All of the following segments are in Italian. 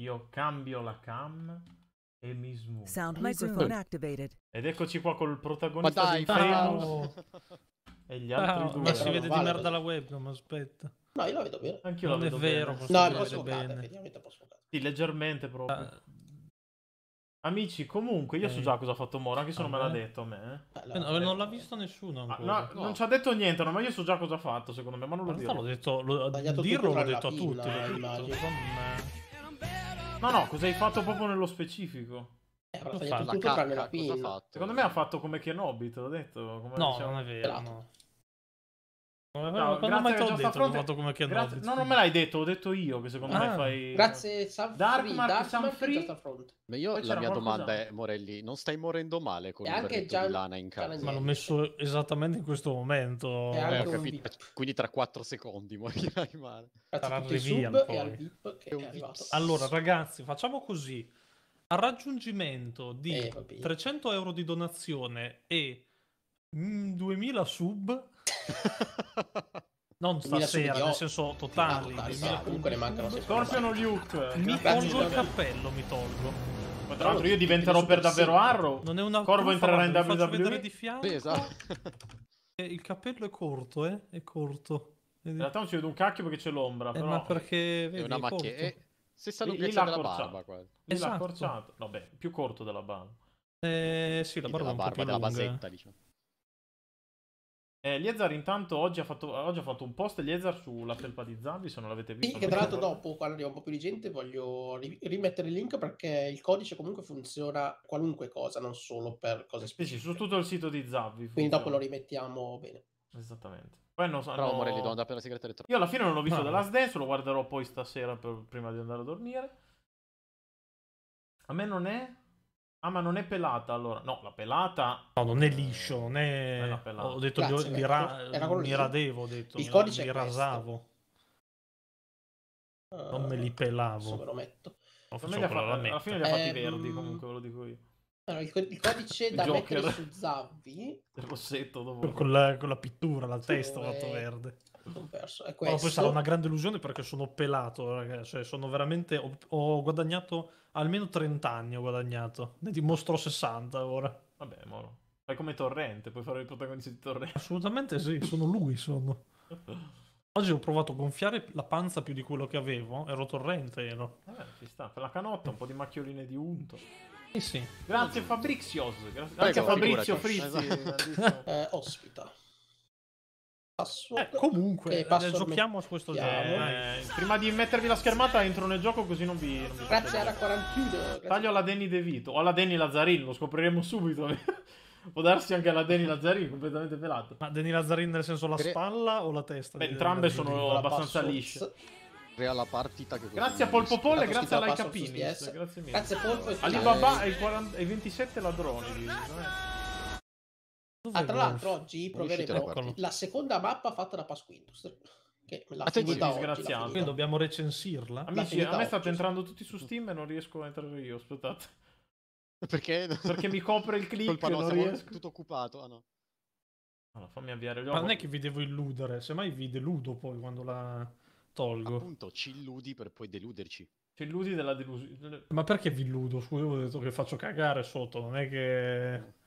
Io cambio la cam e mi smuto. Sound microphone activated. Ed eccoci qua col Ma protagonista dai, di Famous! Famous e gli altri Ah, due. ma si no, vede di vale merda così. la webcam, aspetta. No, io la vedo bene. Anch'io la Non è vedo vero, bene. No, si è un po' vede sfocata, bene. effettivamente un po' sfocata. Sì, leggermente proprio. Ah, Amici, comunque, io so Ok. già cosa ha fatto Moro, anche se non me l'ha detto a me. eh. Eh, eh, no, non l'ha visto nessuno Ah, ancora. no, no. non ci ha detto niente, no, ma io so già cosa ha fatto, secondo me, ma non lo realtà l'ho detto, lo, Sbagliato dirlo l'ho detto a tutti. l'ho immagino. No, no, cosa hai fatto proprio nello specifico? Eh, avrà tagliato tutto tranne la cosa pinna. fatto? Secondo me ha fatto come Kenobi, te l'ho detto. Come No, diciamo- non è vero, no. No, quando grazie mai te l'ho detto che ho fronte- fatto come che Grazie- No, non me l'hai detto, ho detto io, che secondo me Ah. fai... Grazie, Sam Dark Free, Mark, Dark Sam Mark Free. Ma io Poi la mia domanda è, Morelli, non stai morendo male con E berretto Gian- di lana in casa? Ma l'ho messo esattamente in questo momento. Eh, un. Quindi tra 4 secondi morirai male. Grazie Sarà sub poi. e al VIP che È un è arrivato. Allora, ragazzi, facciamo così. Al raggiungimento di Eh, vabbè. 300 euro di donazione e mm, 2000 sub, non 2000 stasera, nel senso Ah, totali, totali, 2000 sì, comunque ne mancano. Scorpion o Luke? mi tolgo il cappello, mi tolgo. Ma tra l'altro io diventerò per davvero Arrow. Non è una Corvo entrerà in faccio WWE? vedere di fianco. Sì, esatto. e Il cappello è corto, eh? È corto. In realtà non si vede un cacchio perché c'è l'ombra, Eh, però... ma perché È vedi, una è macchia. È stessa Lì- lì lunghezza l'ha della accorciato. barba. Qua. Lì l'ha Esatto. accorciato. No, beh, più corto della barba. Eh, sì, la barba è della un po' barba, della basetta, diciamo. Eh, Liezar intanto oggi ha, fatto, oggi ha fatto un post Liezar sulla felpa di Zambi, se non l'avete visto. Sì, che tra l'altro dopo, quando arriva un po' più di gente, voglio ri- rimettere il link perché il codice comunque funziona qualunque cosa, non solo per cose Sì, sì, specifiche. su tutto il sito di Zabbi. Quindi dopo lo rimettiamo bene. Esattamente. Poi hanno, Bravo hanno- Morelli, devo andare per la segreta elettronica. Io alla fine non ho visto Bravo. The Last Dance, lo guarderò poi stasera per- prima di andare a dormire. A me non è... Ah, ma non è pelata allora. No, la pelata... No, non è liscio, non È è... Ho detto Grazie, li, ra... Mi radevo, ho detto. Il mi- codice mi rasavo, non me li Adesso pelavo. ve lo metto. Ho A me fatto li ha quella fa- lametta. alla fine li ha fatti Ehm, verdi, comunque, ve lo dico io. Allora, il, co- il codice da Joker. mettere su Zavvi, Il rossetto dopo. Con la, con la pittura, la testa dove- fatto verde. non perso, è No, questo. poi sarà una grande illusione perché sono pelato, ragazzi. Cioè, sono veramente. Ho, ho guadagnato almeno 30 anni. Ho guadagnato. Ne dimostro 60 ora. Vabbè, moro. Fai come Torrente, puoi fare il protagonista di Torrente. Assolutamente sì, sono lui. Sono. Oggi ho provato a gonfiare la panza più di quello che avevo. Ero torrente, ero. Vabbè, ci sta. Per la canotta, un po' di macchioline di unto. Sì, sì. Grazie Fabrizios. Grazie, Prego, grazie a Fabrizio. Frizzi. Esatto. Eh, ospita. Eh, comunque, eh, giochiamo a questo gioco. Eh, prima di mettervi la schermata entro nel gioco così non vi... non vi Grazie alla vedere. 41. Grazie. Taglio alla Danny De Vito o alla Danny Lazzarin, lo scopriremo subito. Può darsi anche alla Danny Lazzarin, completamente pelato. Ma Deni Lazzarin nel senso la Cre- spalla o la testa? Beh, entrambe sono- abbastanza lisce. Crea la partita che Grazie a Polpo Polle e grazie a Laika su Pinis. Grazie mille. Grazie Polpo e Alibaba e i, 40 e i 27 ladroni. di- Ah, tra l'altro oggi proveremo la seconda mappa fatta da Pasquintus. Che me l'ha Attenzione, disgraziato. Quindi dobbiamo recensirla. Amici, a me state entrando tutti su Steam e non riesco a entrare io. Aspettate. Perché? Perché mi copre il click e non riesco. tutto occupato. Ah, no. Allora, fammi avviare gli Ma non è che vi devo illudere, semmai vi deludo poi quando la tolgo. Appunto, ci illudi per poi deluderci. Ci illudi della delusione. Ma perché vi illudo? Scusa, ho detto che faccio cagare sotto, non è che...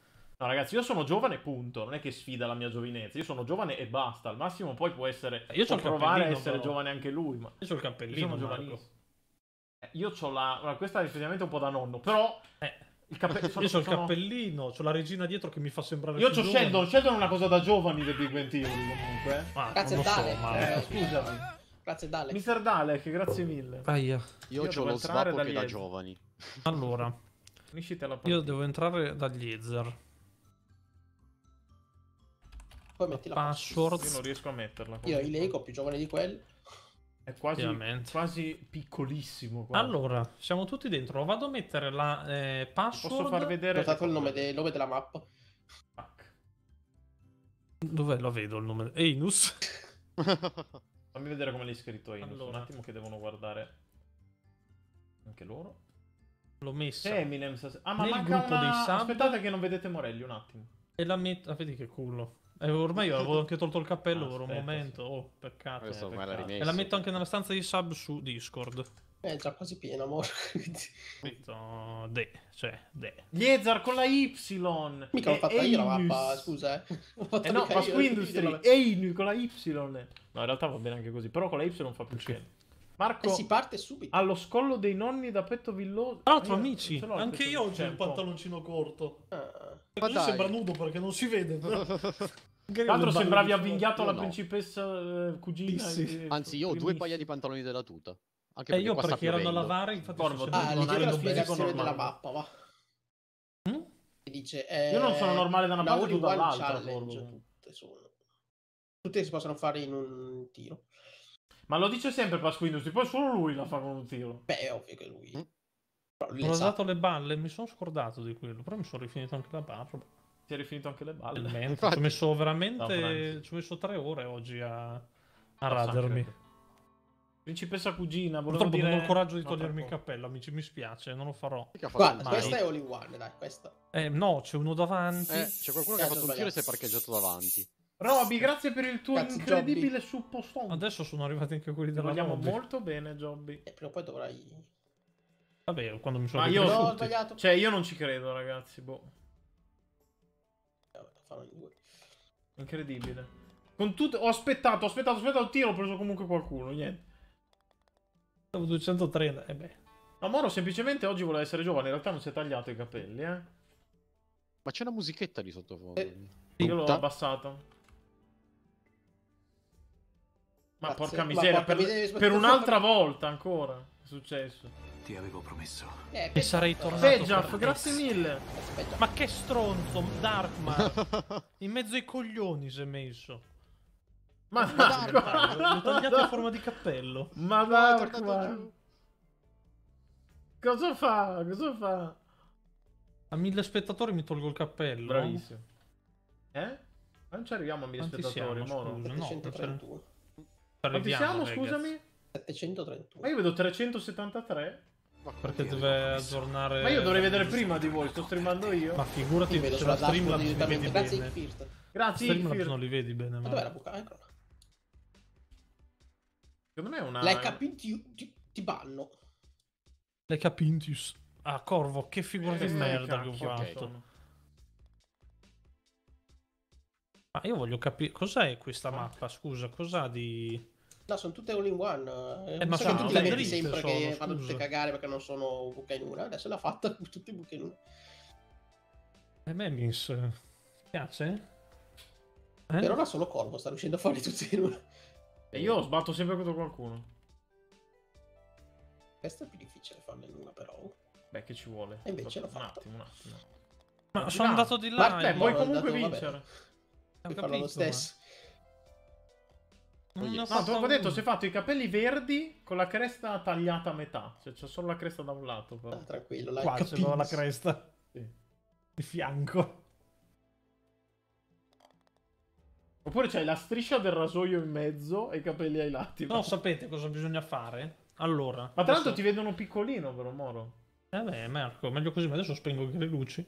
No, ragazzi, io sono giovane, punto. Non è che sfida la mia giovinezza. Io sono giovane e basta. Al massimo poi può essere. Io c'ho può provare a essere però. giovane anche lui. Ma Io c'ho il io cappellino, sono Marco. giovanissimo. Eh, io ho la. Allora, questa è effettivamente un po' da nonno. Però. Eh, Il cappello. io c'ho il cappellino, c'ho la regina dietro che mi fa sembrare Io giovane. Sheldon. Sheldon è una cosa da giovani del Big Bang Theory, comunque. eh. Ma Grazie non lo so, ma... Eh, Eh, scusami. Grazie Dalek. Mister Dalek, grazie mille. Aia. Io, Io ho lo svapo da che da giovani. Allora, io devo entrare dagli Ezer. Poi metti la Password. Io non riesco a metterla. Io ho i Lego più giovani di quelli. È quasi, quasi piccolissimo. guarda. Allora, siamo tutti dentro. Vado a mettere la eh, password. Posso far vedere. Ho dato il nome, de- nome della mappa. Fuck. Dov'è? Lo vedo il nome. Einus. Fammi vedere come l'hai scritto Inus. Allora. Un attimo che devono guardare anche loro. L'ho messa. C'è Eminem. Ah, ma Nel manca gruppo una... dei sub- Aspettate che non vedete Morelli un attimo. E la metto. Ah, vedi che culo. Eh, ormai io avevo anche tolto il cappello Ah, per un aspetta, momento. Oh, peccato. Eh, peccato. rimesso. E la metto anche nella stanza di sub su Discord. È già quasi pieno, amore. Capito? De, cioè, de. Liezar con la Y. Mica l'ho fatta io la mappa, scusa. Eh, Eh no, io, Industry. Einu con la Y. No, in realtà va bene anche così. Però con la Y fa più scena. Marco, E si parte subito. allo scollo dei nonni da petto villoso. Tra l'altro, Io amici, anche io ho il un pantaloncino corto. Ah. Ma sembra nudo perché non si vede. Però. Tra l'altro sembravi avvinghiato alla no. principessa eh, cugina. Sì, sì. e- Anzi, io ho due paia di pantaloni della tuta. Anche Eh, perché io perché erano a lavare, infatti Corvo, Ah, non hai la lo spiegazione normale. della mappa, va. Mm? Dice, eh, Io non sono normale da una parte tu dall'altra, tutte sono. Tutte si possono fare in un tiro. Ma lo dice sempre Pasqua Industry, poi solo lui la fa con un tiro. Beh, è ovvio che lui... Mm. Ho usato le balle, mi sono scordato di quello, però mi sono rifinito anche la barba. Ti hai rifinito anche le balle. Infatti. Ci ho messo veramente. Ci ho messo tre ore oggi a, a radermi. Principessa cugina, volevo Purtroppo dire... non ho il coraggio di No, togliermi il cappello, amici, mi spiace, non lo farò. Guarda, Mai. questa è all in one, dai, questa. Eh, no, c'è uno davanti. Eh, c'è qualcuno che ha Eh, fatto un tiro e si è parcheggiato davanti. Roby, grazie per il tuo Cazzo, incredibile suppostone. Adesso sono arrivati anche quelli della vogliamo molto bene, Jobby. E prima o poi dovrai... Vabbè, quando mi sono Ma io- ho sbagliato. Cioè, io non ci credo, ragazzi. Boh, Eh, fanno in due. incredibile. Con tutto... Ho aspettato, ho aspettato, ho aspettato, tiro, ho preso comunque qualcuno, niente. Stavo 230, eh beh. No, Moro semplicemente oggi vuole essere giovane, in realtà non si è tagliato i capelli, eh. Ma c'è una musichetta di sottofondo. Eh. Io l'ho Tutta? abbassato. Ma Grazie. porca Ma miseria, porca per, per un'altra volta ancora. È successo. Ti avevo promesso. Eh, E sarei tornato per grazie mille. Aspetta. Ma che stronzo, Darkman. In mezzo ai coglioni si è messo. Ma Darkman. L'ho tagliato a forma di cappello. Ma Darkman. Cosa fa? Cosa fa? A mille spettatori mi tolgo il cappello. Bravissimo. Eh? Ma non ci arriviamo a mille Quanti spettatori, siamo, scusa? No, 731. Quanti Arriviamo, siamo, ragazzi. scusami? 731. Ma io vedo 373. Ma Perché Io deve aggiornare. Ma io dovrei vedere prima di voi, sto streamando io. Ma figurati Ti vedo sulla Streamlabs li vedi direttamente. Grazie, bene. Grazie, Streamlabs non li vedi bene. Ma Ma dov'è la buca? Eccola. Secondo me è una... L'HP ti, ti, banno. Le Capintius. Ah, Corvo, che figura di Eh, merda che ho fatto. Ma io voglio capire cos'è questa mappa, scusa, cos'ha di... No, sono tutte all in one. Eh, ma so sono tutte lamenti dritte sempre sono, che fanno tutte cagare perché non sono buca in una. Adesso l'ha fatta tutte buche in una. A me mi s- piace? Eh? Per ora solo Corvo sta riuscendo a farli tutti in una. E io sbatto sempre contro qualcuno. Questo è più difficile farlo in una, però. Beh, che ci vuole? E invece l'ho Un fatto. attimo, un attimo. Ma sono là. andato di là. Mark, Beh, puoi ho comunque dato- vabbè. vincere. Ho Puoi farlo lo capito, stesso. ma ne ho No, te l'ho detto, si è fatto i capelli verdi con la cresta tagliata a metà. Cioè, c'è solo la cresta da un lato, però. Ah, tranquillo, la Qua ce l'ho la cresta. Sì. Di fianco. Oppure c'hai la striscia del rasoio in mezzo e i capelli ai lati. No, sapete cosa bisogna fare? Allora. Ma tra l'altro adesso- ti vedono piccolino, però, Moro. Eh beh, Marco, meglio così, ma adesso spengo anche le luci.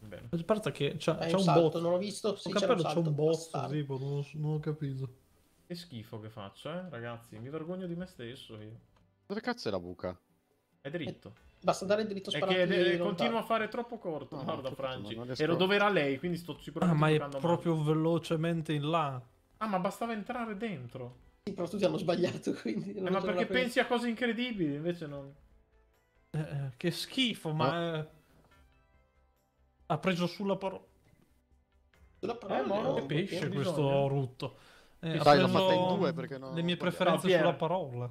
Bene. A parte che c'ha, c'ha un un botto. non l'ho visto. Sì, cappello un un botto, tipo, non, ho- non ho capito. Che schifo che faccio, eh, ragazzi. Mi vergogno di me stesso io. Dove cazzo è la buca? È dritto. Basta andare dritto È sparati che continua a fare troppo corto. No, Guarda, no, Frangi. non riesco- Ero dove era lei, quindi sto Ah, sicuramente ma è giocando male. proprio velocemente in là. Ah, ma bastava entrare dentro. Sì, però tutti hanno sbagliato, quindi... Eh, non ma perché pensi a cose incredibili, invece non. Eh, eh, che schifo, ma... eh, Ha preso sulla parola. Sulla parola Eh, pesce bisogno. questo rutto. Eh, Dai, l'ho preso fatta in due perché no- Le mie no, preferenze Pierre. sulla parola.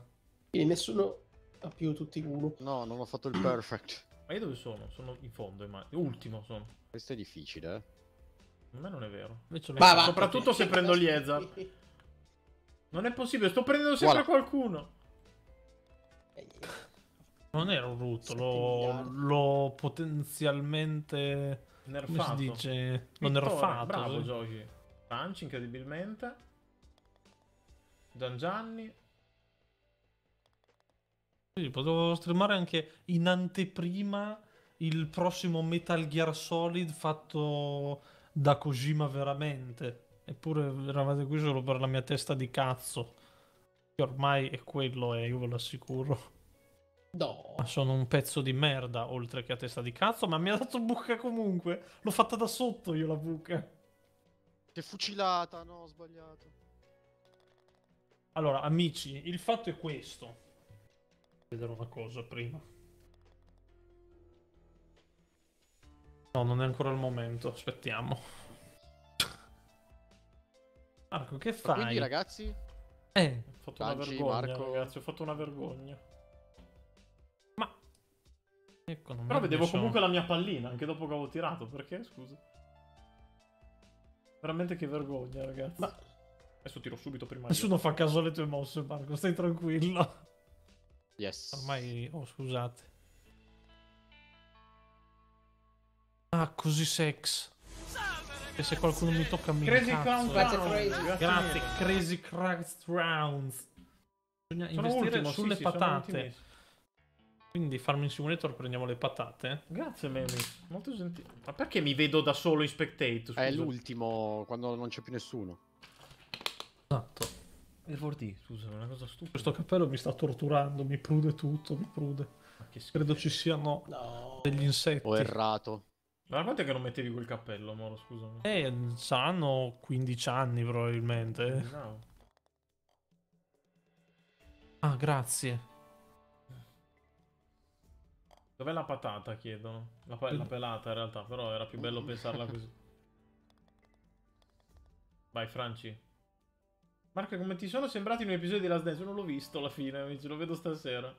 Quindi nessuno ha più tutti uno. No, non ho fatto il perfect. Ma io dove sono? Sono in fondo, immagino. Ultimo sono. Questo è difficile, eh. A me non è vero. Invece Ma fatto. va. Soprattutto se prendo Liezar. Non è possibile, sto prendendo sempre Voilà. qualcuno. Eh, niente. Non era un rutto, l'ho, miliardi. Potenzialmente... Come si Nerfato. dice? L'ho nerfato. Bravo, sì. giochi. Panci, incredibilmente. Don Gianni. Sì, potevo streamare anche in anteprima il prossimo Metal Gear Solid fatto da Kojima veramente. Eppure eravate qui solo per la mia testa di cazzo. Che ormai è quello, e io ve lo assicuro. No. Ma sono un pezzo di merda, oltre che a testa di cazzo, ma mi ha dato buca comunque. L'ho fatta da sotto io la buca. Ti è fucilata, no, ho sbagliato. Allora, amici, il fatto è questo. Vedere una cosa prima. No, non è ancora il momento, aspettiamo. Marco, che fai? Quindi, ragazzi, Eh, Ho fatto una Lanci, vergogna, Marco. ragazzi. Ho fatto una vergogna. Ecco, non Però vedevo messo- comunque la mia pallina anche dopo che avevo tirato. Perché? Scusa. Veramente che vergogna, ragazzi. Ma Adesso tiro subito prima. io. Nessuno fa caso alle tue mosse, Marco, stai tranquillo. yes. Ormai... Oh, scusate. Ah, così sex. E se qualcuno mi tocca mi Crazy. Clown Grazie, Crazy. Grazie. Crazy Cracked Rounds. Bisogna Sono investire ultimo, sulle sì, sì, patate. ultimissimo. Quindi Farming Simulator prendiamo le patate. Grazie, Memis. Molto gentile. Ma perché mi vedo da solo in spectate? Scusa. È l'ultimo, quando non c'è più nessuno. Esatto. Il 4D, scusa, è una cosa stupida. Questo cappello mi sta torturando, mi prude tutto, mi prude. Ma che schifo. Credo ci siano no. degli insetti. Ho errato. Ma quanto è che non mettevi quel cappello, Moro, scusami? Eh, saranno 15 anni probabilmente. No. Ah, grazie. Dov'è la patata, chiedono? La, pa- la pelata, in realtà, però era più bello pensarla così. Vai, Franci. Marco, come ti sono sembrati in un episodio di Last Dance? Non l'ho visto alla fine, amici, lo vedo stasera.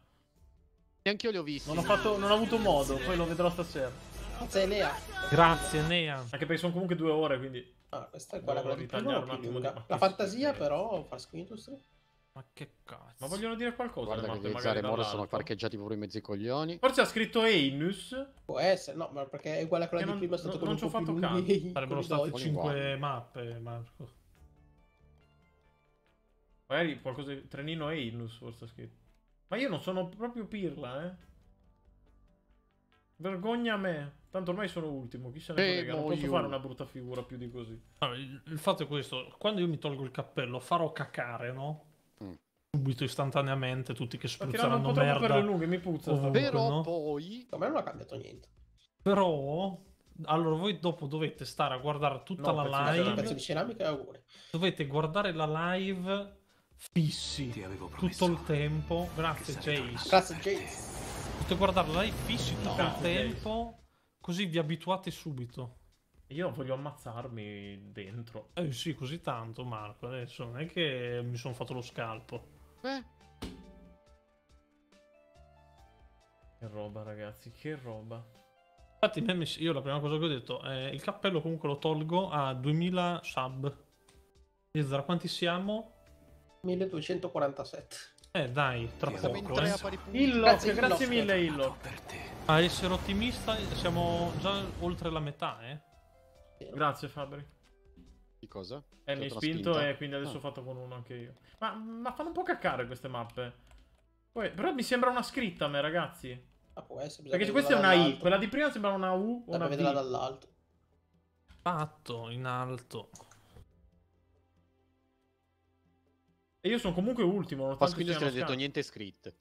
Neanche io li ho visti. Non ho, fatto, non ho avuto modo, poi lo vedrò stasera. Grazie Lea. Grazie, Nea. Anche perché sono comunque due ore, quindi... Ah, questa è quella, quella di prima un attimo che La fantasia però, Fast Industry. Ma che cazzo. Ma vogliono dire qualcosa? Guarda che Zare Moro sono parcheggiati proprio in mezzo ai coglioni. Forse ha scritto Einus. Può essere, no, ma perché è uguale a quella Che di non- prima, è stato non- con non ci ho fatto i Sarebbero state Ogni 5 uguale. mappe, Marco. Magari qualcosa di... Trenino Einus, forse ha scritto. Ma io non sono proprio pirla, eh. Vergogna a me. Tanto ormai sono ultimo, chi se ne Eh, frega. Non posso fare una brutta figura più di così. Allora, il, il fatto è questo: quando io mi tolgo il cappello, farò cacare, no? Subito, istantaneamente, tutti che spruzzeranno troppo per le merda. lunghe, mi puzza. Ovunque. Però no? poi... A me non ha cambiato niente. Però, allora voi dopo dovete stare a guardare tutta No, la un live. pezzo di ceramica e auguri. Dovete guardare la live fissi tutto il tempo. Grazie, Jace. Grazie Jace. Potete guardare la live fissi tutto il Grazie, Jace. tempo. Così vi abituate subito. Io voglio ammazzarmi dentro. Eh sì, così tanto, Marco. Adesso non è che mi sono fatto lo scalpo. Beh, Che roba, ragazzi, che roba. Infatti, io la prima cosa che ho detto è il cappello comunque lo tolgo a 2000 sub. Izzara, quanti siamo? 1247. Eh dai, tra poco. tre Eh. Illoc, Grazie, grazie, mille, te. A essere ottimista siamo già oltre la metà, eh. Grazie, Fabri. Di cosa? Eh, mi hai spinto spinta? e quindi adesso Ah. ho fatto con uno anche io. Ma, ma fanno un po' caccare queste mappe. Poi, però mi sembra una scritta a me, ragazzi. Ah, può essere. Perché questa è una I, quella di prima sembra una U o una vederla B. dall'alto. Fatto, in alto. E io sono comunque ultimo, Ma nonostante quindi sia non ha detto niente scritte.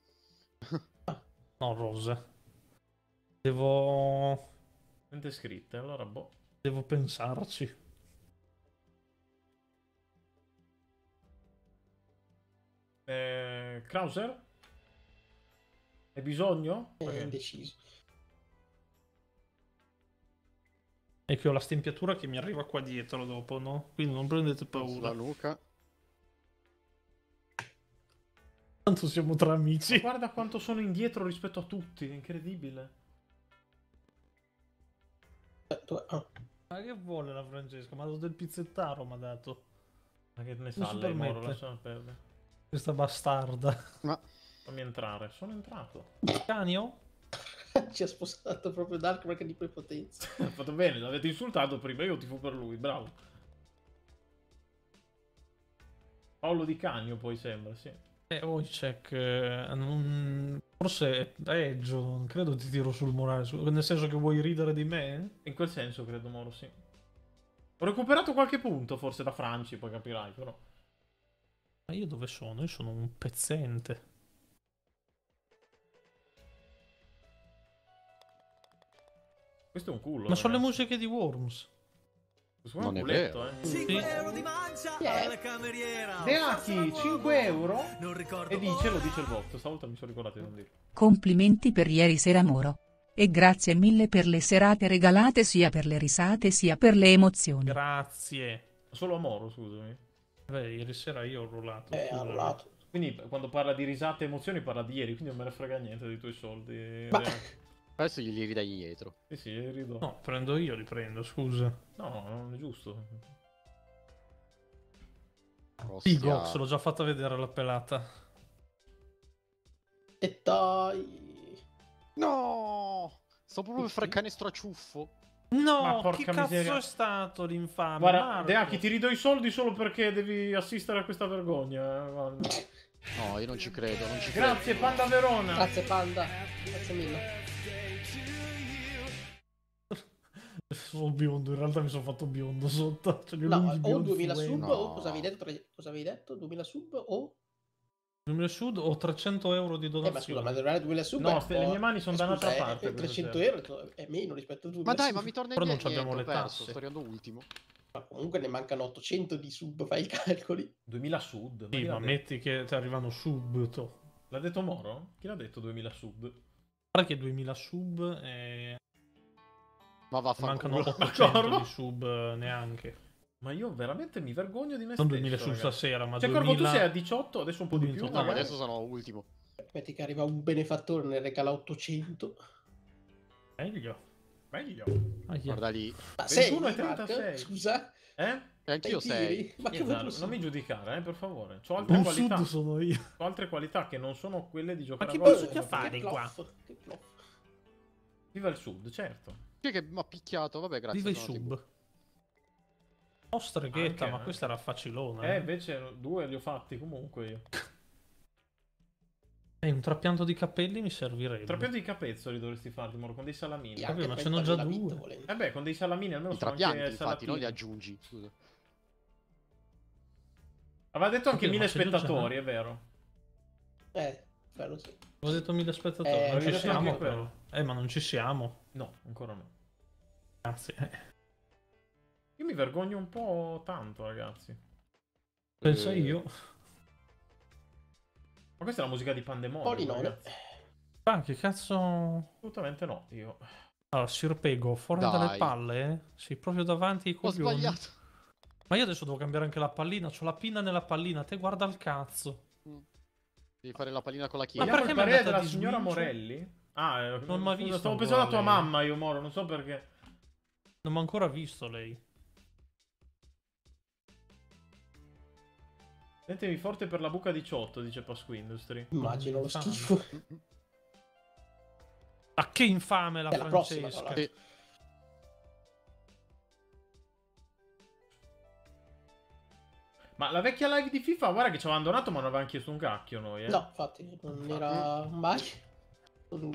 No, rose. Devo... Niente scritte, allora boh. Devo pensarci. Eh, Krauser? Hai bisogno? È Ok. indeciso. E che ho la stempiatura che mi arriva qua dietro dopo, no? Quindi non prendete paura. nuca. Tanto siamo tra Ma amici. guarda quanto sono indietro rispetto a tutti, è incredibile. Eh, ah, Ma che vuole la Francesca? Ma ha dato del pizzettaro, mi ha dato. Ma che ne Non sa si lei, Moro, permette. lasciala perdere. Questa bastarda. Ma Fammi entrare, sono entrato. Canio? Ci ha spostato proprio Dark perché di prepotenza. Ha fatto bene, l'avete insultato prima, io tifo per lui, bravo. Paolo Di Cagno poi sembra, sì. Eh, Wojciech, eh, non- forse è peggio, non credo ti tiro sul morale, nel senso che vuoi ridere di me? In quel senso credo Moro, sì. Ho recuperato qualche punto forse da Franci, poi capirai, però. Ma io dove sono? Io sono un pezzente. Questo è un culo. Ma sono le musiche di Worms. Questo Non è culetto, vero. eh. 5 euro di mancia è? alla cameriera. Deaki, 5 euro. Non ricordo E dice, lo dice il botto. Stavolta mi sono ricordato di non dirlo. Complimenti per ieri sera Moro. E grazie mille per le serate regalate sia per le risate sia per le emozioni. Grazie. Solo a Moro, scusami. Beh, ieri sera io ho rullato. Eh, ha rollato. Quindi quando parla di risate e emozioni parla di ieri, quindi non me ne frega niente dei tuoi soldi. Ma-. Adesso glieli ridai dietro. Sì, sì, rido. No, prendo io, li prendo, scusa. No, non è giusto. Ostia. Gox, l'ho già fatta vedere la pelata. E dai. No! Sto proprio per fare il canestro a ciuffo. No, Ma porca cazzo miseria. è stato l'infame? Guarda? Deaki, ti ridò i soldi solo perché devi assistere a questa vergogna. eh, guarda. No, io non ci credo, non ci credo. Grazie, Panda Verona. Grazie Panda. Grazie mille. Sono biondo, in realtà mi sono fatto biondo sotto. Cioè, No, o biondi 2000 fluenti. sub No. o cosa avevi detto? Cosa avevi detto? 2000 sub o... 2000 sud o 300 euro di Eh, ma donazione. scusa, ma dovrà 2000 sub No, è le mie mani sono eh, da scusa, un'altra eh, parte eh, questa 300 euro è meno rispetto a 2000 Ma dai, sub. ma mi torna Però non indietro, abbiamo le perso, tasse. Sto arrivando ultimo. Ma comunque ne mancano 800 di sub, fai i calcoli. 2000 sud. Sì, ma detto? metti che ti arrivano subito. L'ha detto Moro? Chi l'ha detto 2000 sud? Guarda che 2000 sub e Ma va mancano fanculo. 800 Corvo? di sub eh, neanche. Ma io veramente mi vergogno di me Non stesso, 2000 sub ragazzi. stasera, ma Cioè, Corvo, tu 2000... sei a 18, adesso un po' di Punto più. No, ma adesso sono ultimo. Metti che arriva un benefattore ne regala 800. Meglio. Meglio. Ah. Guarda lì. Ma sei 21 e Mark? 36. Scusa? Eh? E anch'io Sei sei. Ma che vuoi non mi giudicare, eh, per favore. Ho altre Un qualità. sud sono io. Ho altre qualità che non sono quelle di giocare che a golf bisogna come fare? Che qua. che. Viva il sud, certo. Chi è che mi ha picchiato? Vabbè, grazie. Viva i sono sub. tipo- Oh, streghetta, Anche, ma eh. questa era facilona. Eh, Eh, invece due li ho fatti comunque io. Eh, un trapianto di capelli mi servirebbe. Trapianto di capezzoli dovresti farti, Moro, con dei salamini. Sì, Vabbè, ma ce n'ho già due. vita, volendo. Eh beh, con dei salamini almeno I sono trapianti, anche infatti, non li aggiungi. Scusa. Aveva detto anche Sì, mille già. spettatori, è vero. Eh, quello sì. Ho detto mille spettatori. Eh, non ci siamo però. Eh, ma non ci siamo. No, ancora no. Grazie. Io mi vergogno un po' tanto, ragazzi. Pensa Eh, io. Ma questa è la musica di Pandemonium, Polinone. Ah, che cazzo... Assolutamente no, io. Allora, Sirpego, fuori Dai. dalle palle? eh? Sei proprio davanti ai Ho coglioni. sbagliato. Ma io adesso devo cambiare anche la pallina. C'ho la pinna nella pallina. Te guarda il cazzo. Devi fare la pallina con la Ma chiave. Vogliamo perché mi è della di signora? Morelli? Ah, eh, Non scusa, m'ha visto Stavo pensando alla tua lei. mamma, io, Moro, non so perché. Non mi ha ancora visto lei. Sentimi forte per la buca 18, dice Pasqui Industry. Immagino lo Infame. schifo. Ah, che infame la È la prossima, Francesca. Sì. Ma la vecchia live di FIFA, guarda che ci avevano donato, ma non avevamo chiesto un cacchio noi, eh. No, infatti, non era mai.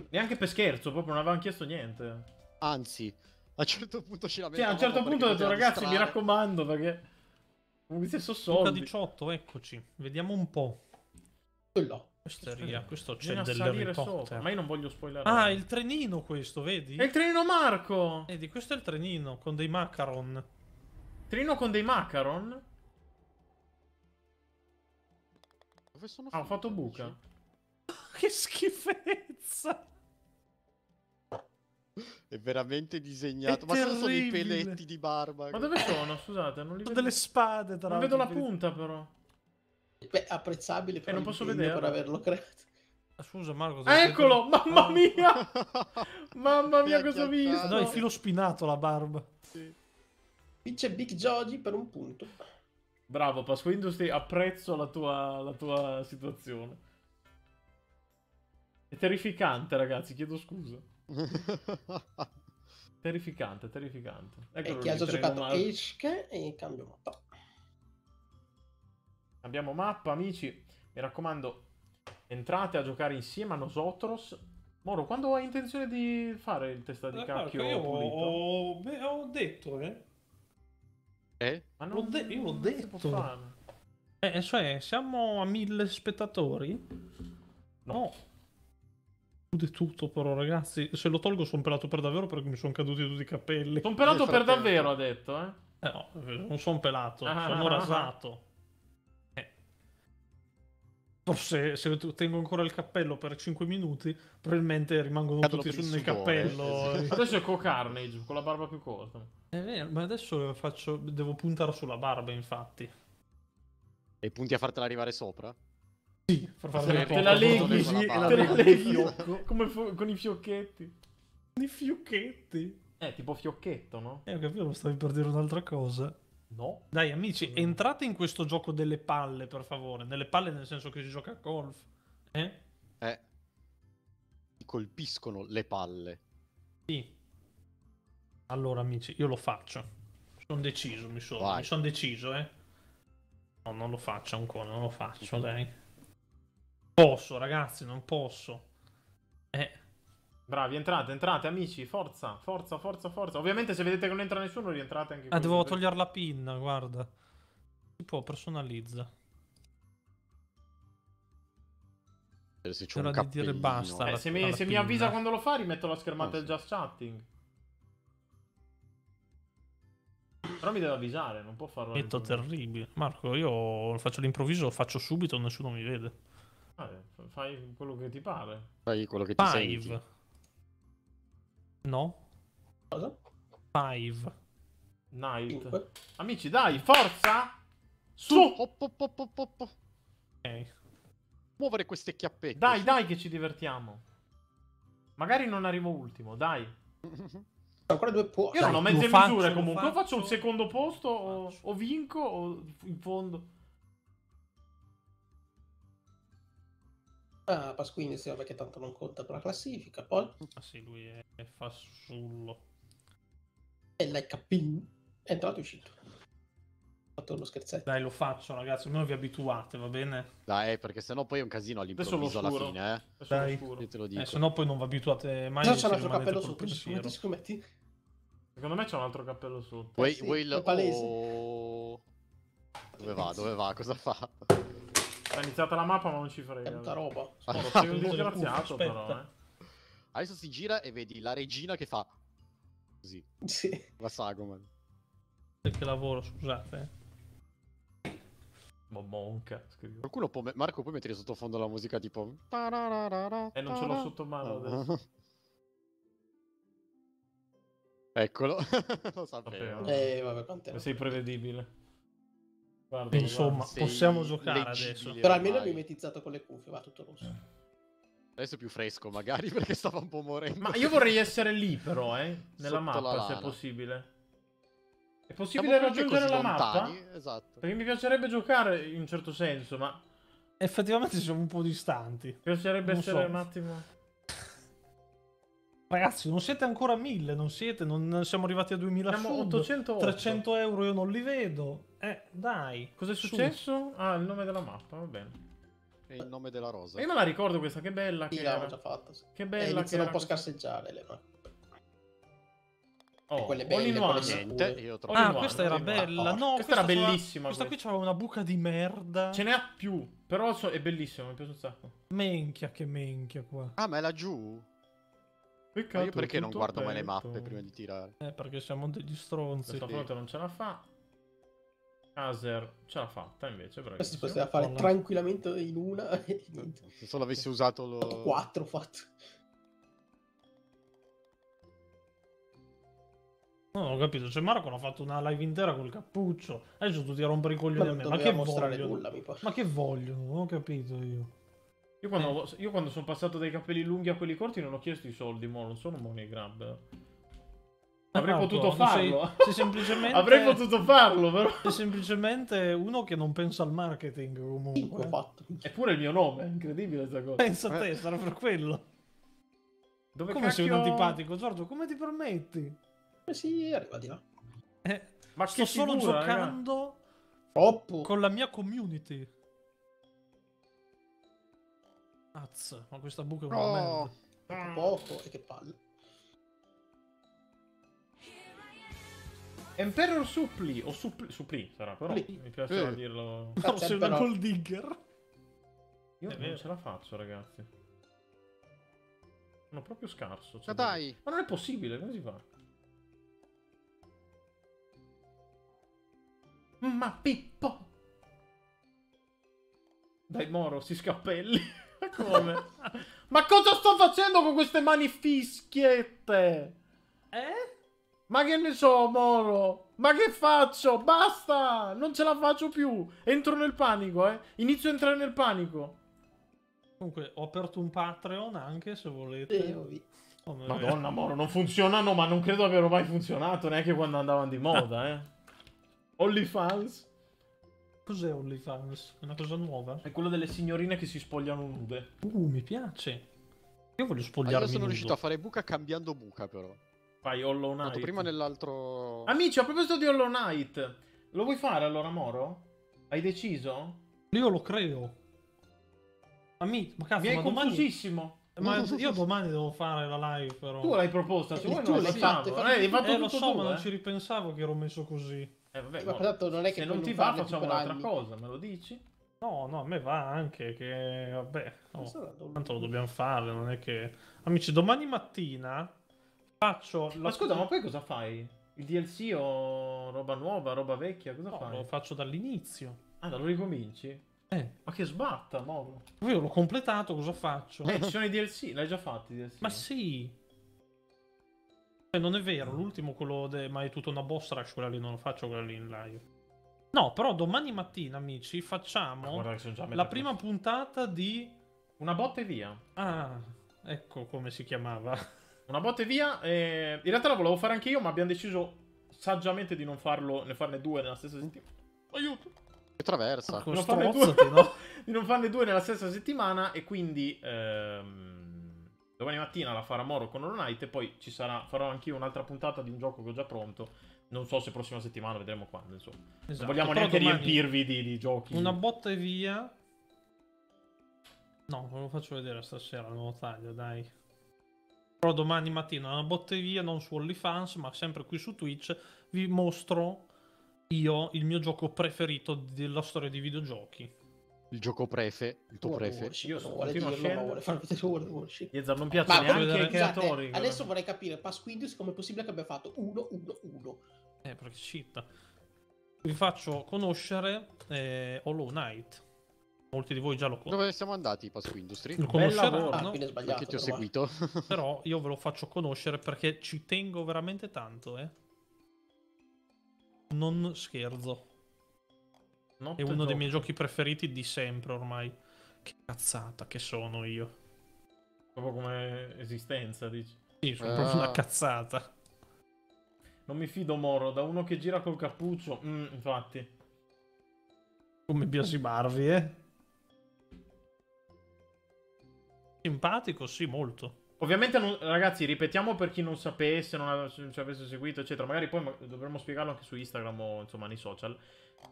Neanche per scherzo, proprio non avevamo chiesto niente. Anzi, a un certo punto ci Sì, a lamentiamo. un certo punto ho detto, ragazzi, mi raccomando, perché... Comunque stesso soldi. 18, eccoci. Vediamo un po'. Quello. Questeria, questo c'è Bisogna del salire Harry sopra. Potter. Ma io non voglio spoilerare. Ah, il trenino questo, vedi? È il trenino Marco! Vedi, questo è il trenino con dei macaron. Trenino con dei macaron? Dove sono Ah, ho fatto buca. che schifezza! È veramente disegnato. È Ma cosa sono i terribile. peletti di barba? Ma dove sono? Scusate, non li Sono vedo. delle spade, tra Non vedo la l'altro. punta, però. Beh, apprezzabile per, non posso vederlo. per averlo creato. Ah, Scusa, Marco. Eccolo! Mamma mia! mia! Mamma mia, cosa ho visto? No, il filo spinato la barba. Vince Big Joji per un punto. Bravo, Pasqua Industry, apprezzo la tua, la tua situazione. È terrificante, ragazzi, chiedo scusa. Terrificante, terrificante. E Eccolo chi ha giocato Marco. esce e cambio mappa. Abbiamo mappa, amici. Mi raccomando, entrate a giocare insieme a Nosotros. Moro, quando hai intenzione di fare il testa di cacchio io ho, ho detto, eh. Eh? Ma l'ho de- io l'ho non detto. fare. Eh, cioè, siamo a mille spettatori? No. Chiude tutto però, ragazzi. Se lo tolgo sono pelato per davvero perché mi sono caduti tutti i capelli. Sono pelato per davvero, ha detto, eh. Eh no, non sono pelato, Ah, sono ah, ah, rasato. Eh. Forse se tengo ancora il cappello per 5 minuti, probabilmente rimangono Cadono tutti su nel cappello. esatto. Adesso è Co-Carnage, con la barba più corta. Eh, vero, ma adesso faccio, devo puntare sulla barba, infatti. E punti a fartela arrivare sopra? Sì, per le Te la leghi, sì, con te la leghi come fu- con i fiocchetti. I fiocchetti. Eh, tipo fiocchetto, no? Eh, ho capito, stavi per dire un'altra cosa. No. Dai, amici, entrate in questo gioco delle palle, per favore. Nelle palle nel senso che si gioca a golf. Eh? Eh. Ti colpiscono le palle. Sì. Allora, amici, io lo faccio. Sono deciso, mi sono. Vai. Mi sono deciso, eh. No, non lo faccio ancora, non lo faccio, dai. Posso, ragazzi, non posso. Eh. Bravi, entrate, entrate, amici. Forza, forza, forza, forza. Ovviamente se vedete che non entra nessuno, rientrate anche Ah, voi. devo togliere la pin, guarda. Si può, personalizza. Eh, Se c'è un di dire basta. Eh, se mi, se mi pinna. avvisa quando lo fa, rimetto la schermata Ah, del just chatting. Però mi deve avvisare, non può farlo. Metto terribile. Marco, io faccio l'improvviso, lo faccio subito, nessuno mi vede. Vabbè, f- fai quello che ti pare. Fai quello che ti senti. Five. No? Cosa? Five. Night. Cinque. Amici, dai, forza! Su! Op, op, op, op. Ok. Muovere queste chiappette. Dai, dai che ci divertiamo. Magari non arrivo ultimo, dai. Ancora due posti. Io non ho mezze faccio, misure comunque. O faccio un faccio. secondo posto, o, Faccio. o vinco, o in fondo. Ah, Pasquini, sì, perché tanto non conta per la classifica. Poi, Ah sì, lui è, è fasullo. e la capin. È entrato e uscito. Ho fatto uno scherzetto. Dai, lo faccio, ragazzi. Almeno vi abituate, va bene? Dai, perché sennò poi è un casino all'improvviso alla fine, eh. Adesso Dai. Io te lo dico. Eh, se no poi non vi abituate mai. E c'è un altro cappello pensiero. Scommetti, scommetti. Secondo me c'è un altro cappello sotto. Vuoi, Eh sì, vuoi il... palese. oh. Dove va? Dove va? Cosa fa? È iniziata la mappa, ma non ci È frega. tutta roba. Ah, sei un disgraziato, però, eh. Adesso si gira e vedi la regina che fa così, Sì. la Sagoman. Perché lavoro, scusate. Boh, monca, scrivo. Qualcuno può... me- Marco, puoi mettere sottofondo la musica tipo... E non ce l'ho sotto mano adesso. Eccolo, lo sapevo. Eh, vabbè, quante Sei prevedibile. Guarda, Insomma, guarda. Possiamo giocare adesso. Però almeno ormai. mi mimetizzato con le cuffie, va tutto rosso. Adesso è più fresco magari perché stava un po' morendo. Ma io vorrei essere lì, però, eh. Nella Sotto mappa, la se è possibile. È Siamo possibile proprio raggiungere la mappa? lontani, Esatto. Perché mi piacerebbe giocare in un certo senso, ma Effettivamente siamo un po' distanti. mi piacerebbe Non essere so. un attimo. Ragazzi, non siete ancora a 1000, non siete, non siamo arrivati a 2000 Siamo sub. 808. 300 euro io non li vedo. Eh, dai. Cos'è Su. successo? Ah, il nome della mappa, va bene. È il nome della rosa. Io me la ricordo questa, che bella Sì, che era. già fatto. Sì. Che bella che iniziano era. un po' questa- scarseggiare le mappe. Oh, quelle belle, quelle sì. Niente, io trovo... All in Ah, one, questa era bella. No, Questa era c'aveva- bellissima, Questa qui questa. c'aveva una buca di merda. Ce n'è a più, però so- è bellissimo, mi piace un sacco. Menchia, che menchia qua. Ah, ma è laggiù? Peccato, Ma io perché non guardo mai le aperto. mappe prima di tirare? Eh, perché siamo degli stronzi. Questa fronte non ce la fa. Aser ce l'ha fatta invece, Questo si bravissimo. poteva fare Olla. tranquillamente in una e niente. Se solo avessi usato lo... Quattro fatto. No, non ho capito. Cioè, Marco ha fatto una live intera col cappuccio. Adesso tutti a rompere i coglioni a me. Ma che mostrare vogliono? nulla, mi pare. Ma che vogliono? Non ho capito io. Io quando, io quando sono passato dai capelli lunghi a quelli corti non ho chiesto i soldi, mo non sono money grab. Avrei Ah, potuto tu, sei- farlo. sei semplicemente- Avrei potuto farlo, però. È semplicemente uno che non pensa al marketing comunque. Eppure il mio nome, è incredibile questa cosa. Pensa a te, sarà per quello. Dove come sei un cacchio- antipatico, Giorgio? Come ti permetti? Eh sì, arriva di là. Eh, Ma sto solo figura, giocando Troppo. con la mia community. Az, ma questa buca è una Oh. merda. Poco e che palle. Emperor Suppli o Suppli, Suppli sarà però Suppli. mi piace Eh. dirlo. No, sei una gold digger. Io È non ce la faccio, ragazzi. Sono proprio scarso. Ma cioè, dai. Ma non è possibile, come si fa? Ma Pippo! Dai, Moro, si scappelli. Come? Ma cosa sto facendo con queste mani fischiette? Eh? Ma che ne so, Moro? Ma che faccio? Basta! Non ce la faccio più. Entro nel panico, eh. Inizio a entrare nel panico. Comunque, ho aperto un Patreon anche se volete. Eh, ho visto. Oh, ma- Madonna, Moro, non funzionano, ma non credo abbiano mai funzionato neanche quando andavano di moda, eh. OnlyFans Cos'è OnlyFans? È una cosa nuova? è quello delle signorine che si spogliano nude. Uh, mi piace. Io voglio Ah, spogliarmi io sono nudo. riuscito a fare buca cambiando buca, però. Fai Hollow Ho fatto Knight. prima nell'altro. Amici, a proposito di Hollow Knight, lo vuoi fare allora, Moro? Hai deciso? Io lo creo. Amici, ma cazzo, Mi hai ma confusissimo. Ma io domani devo fare la live, però. Tu l'hai proposta, se Eh, vuoi tu non l'hai fatto, hai Eh, fatto fatto Eh, lo so, tu, ma non eh. ci ripensavo che ero messo così. Eh, vabbè, Ma no. tanto non è che Se non ti non va, facciamo un'altra anni. cosa, me lo dici? No, no, a me va anche che... Vabbè, andando- tanto lo dobbiamo fare, non è che... Amici, domani mattina faccio... La... Ma scusa, ma poi cosa fai? Il DLC o roba nuova, roba vecchia? Cosa No, fai? lo faccio dall'inizio. Ah, lo ricominci? Eh, Ma che sbatta, Moro. io l'ho completato, cosa faccio? Eh, ci sono i DLC, l'hai già fatti i DLC? Ma sì! Cioè, non è vero, l'ultimo quello de... ma è tutta una boss rush, quella lì non lo faccio quella lì in live. No, però domani mattina, amici, facciamo la prima puntata di... Una botta e via. Ah, ecco come si chiamava. Una botta e via. eh, In realtà la volevo fare anche io, ma abbiamo deciso saggiamente di non farlo, ne farne due nella stessa settimana. Aiuto! Che traversa. Con Non farne due. no? di non farne due nella stessa settimana e quindi ehm, domani mattina la farà Moro con Hollow Knight e poi ci sarà, farò anch'io un'altra puntata di un gioco che ho già pronto. Non so se prossima settimana, vedremo quando, insomma. Non Esatto, vogliamo però neanche domani riempirvi di, di giochi. Una botta e via. No, ve lo faccio vedere stasera, non lo taglio, dai. Però domani mattina una botta via, non su OnlyFans, ma sempre qui su Twitch, vi mostro io il mio gioco preferito della storia di videogiochi. Il gioco prefe. Il tuo prefe. Io continuo a dirlo, scendere. vuole far vedere vuole worship. Yezzar non piace Ma neanche ai creatori. Adesso vorrei capire Pasquidus come è possibile che abbia fatto 1-1-1. Eh, perché shit. Vi faccio conoscere eh, Hollow Knight. Molti di voi già lo conoscono. Dove siamo andati, Pasco Industry? Lo. Ah, conosceranno. sbagliato. Perché ti ho però, seguito. Però io ve lo faccio conoscere perché ci tengo veramente tanto, eh. Non scherzo. Notte È uno dei gioco. miei giochi preferiti di sempre ormai. Che cazzata che sono io. Proprio come esistenza, dici. Sì, sono Ah. proprio una cazzata. Non mi fido, Moro, da uno che gira col cappuccio. Mm, infatti. Come biasimarvi, eh. Simpatico, sì, molto. Ovviamente, non- ragazzi, ripetiamo per chi non sapesse, non ci avesse seguito, eccetera. Magari poi ma- dovremmo spiegarlo anche su Instagram o insomma nei social.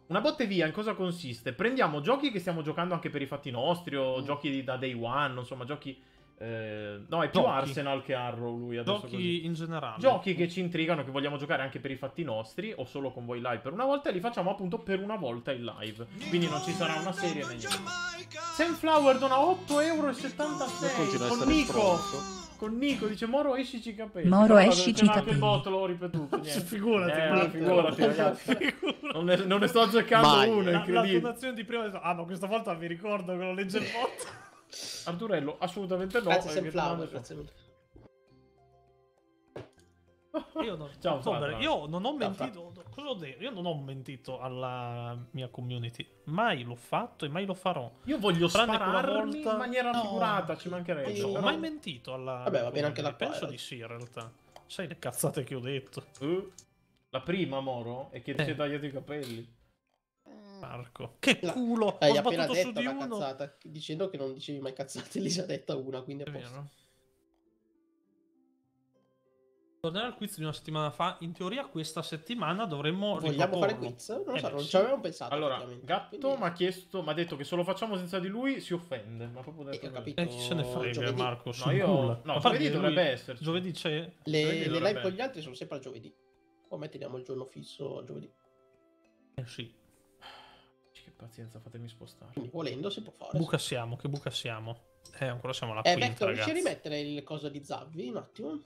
Una botte via in cosa consiste? Prendiamo giochi che stiamo giocando anche per i fatti nostri, o Mm. giochi di- da day one, insomma, giochi. Eh, no, è più Giochi. Arsenal che Arrow lui adesso. Giochi così. in generale. Giochi che ci intrigano, che vogliamo giocare anche per i fatti nostri, o solo con voi live per una volta, e li facciamo appunto per una volta in live. Quindi non ci sarà una serie né niente. Sunflower dona 8,76 Continua a euro con essere Nico. Con Nico dice Moro escici i capelli. Moro, Guarda, escici i anche capelli. il bot, l'ho ripetuto. Figurati, Eh, figurati, ragazzi. Non ne, non ne sto azzeccando Mai. uno, La, la incredibile. donazione di prima ah no, questa volta mi ricordo che lo legge il bot. Arturello, assolutamente no. Grazie eh, Sunflower, grazie mille. Io non, Ciao, Fabio. io non ho mentito. Cosa ho detto? Io non ho mentito alla mia community. Mai l'ho fatto e mai lo farò. Io voglio spararmi volta- in maniera No. figurata, ci mancherebbe. Non ho però- mai mentito alla. Vabbè, va bene anche la. Penso di sì, in realtà. Sai le cazzate che ho detto. Eh, La prima, Moro, è che Eh. si è tagliato i capelli. Marco. Che La- culo! Hai ho appena detto di una uno. cazzata dicendo che non dicevi mai cazzate, lì si è detta una, quindi È vero. Tornare al quiz di una settimana fa. In teoria, questa settimana dovremmo. Vogliamo fare riproporlo. quiz? Non lo Eh so, beh, non sì. ci avevamo pensato. Allora. Gatto Quindi- mi ha chiesto, mi ha detto che se lo facciamo senza di lui si offende. Ma proprio Eh, detto ho così. capito. Eh, chi se ne frega, Giovedì. Marco? No, io- culo. no, A giovedì dovrebbe lui- esserci. Giovedì c'è. Le, Giovedì le live con gli altri sono sempre al giovedì. O mettiamo il giorno fisso giovedì. Eh sì. Che pazienza, fatemi spostare. Volendo si può fare. Buca siamo, che buca siamo? Eh, ancora siamo alla Eh, quinta, Vector, riesci a ragazzi. rimettere il coso di Zavvi un attimo?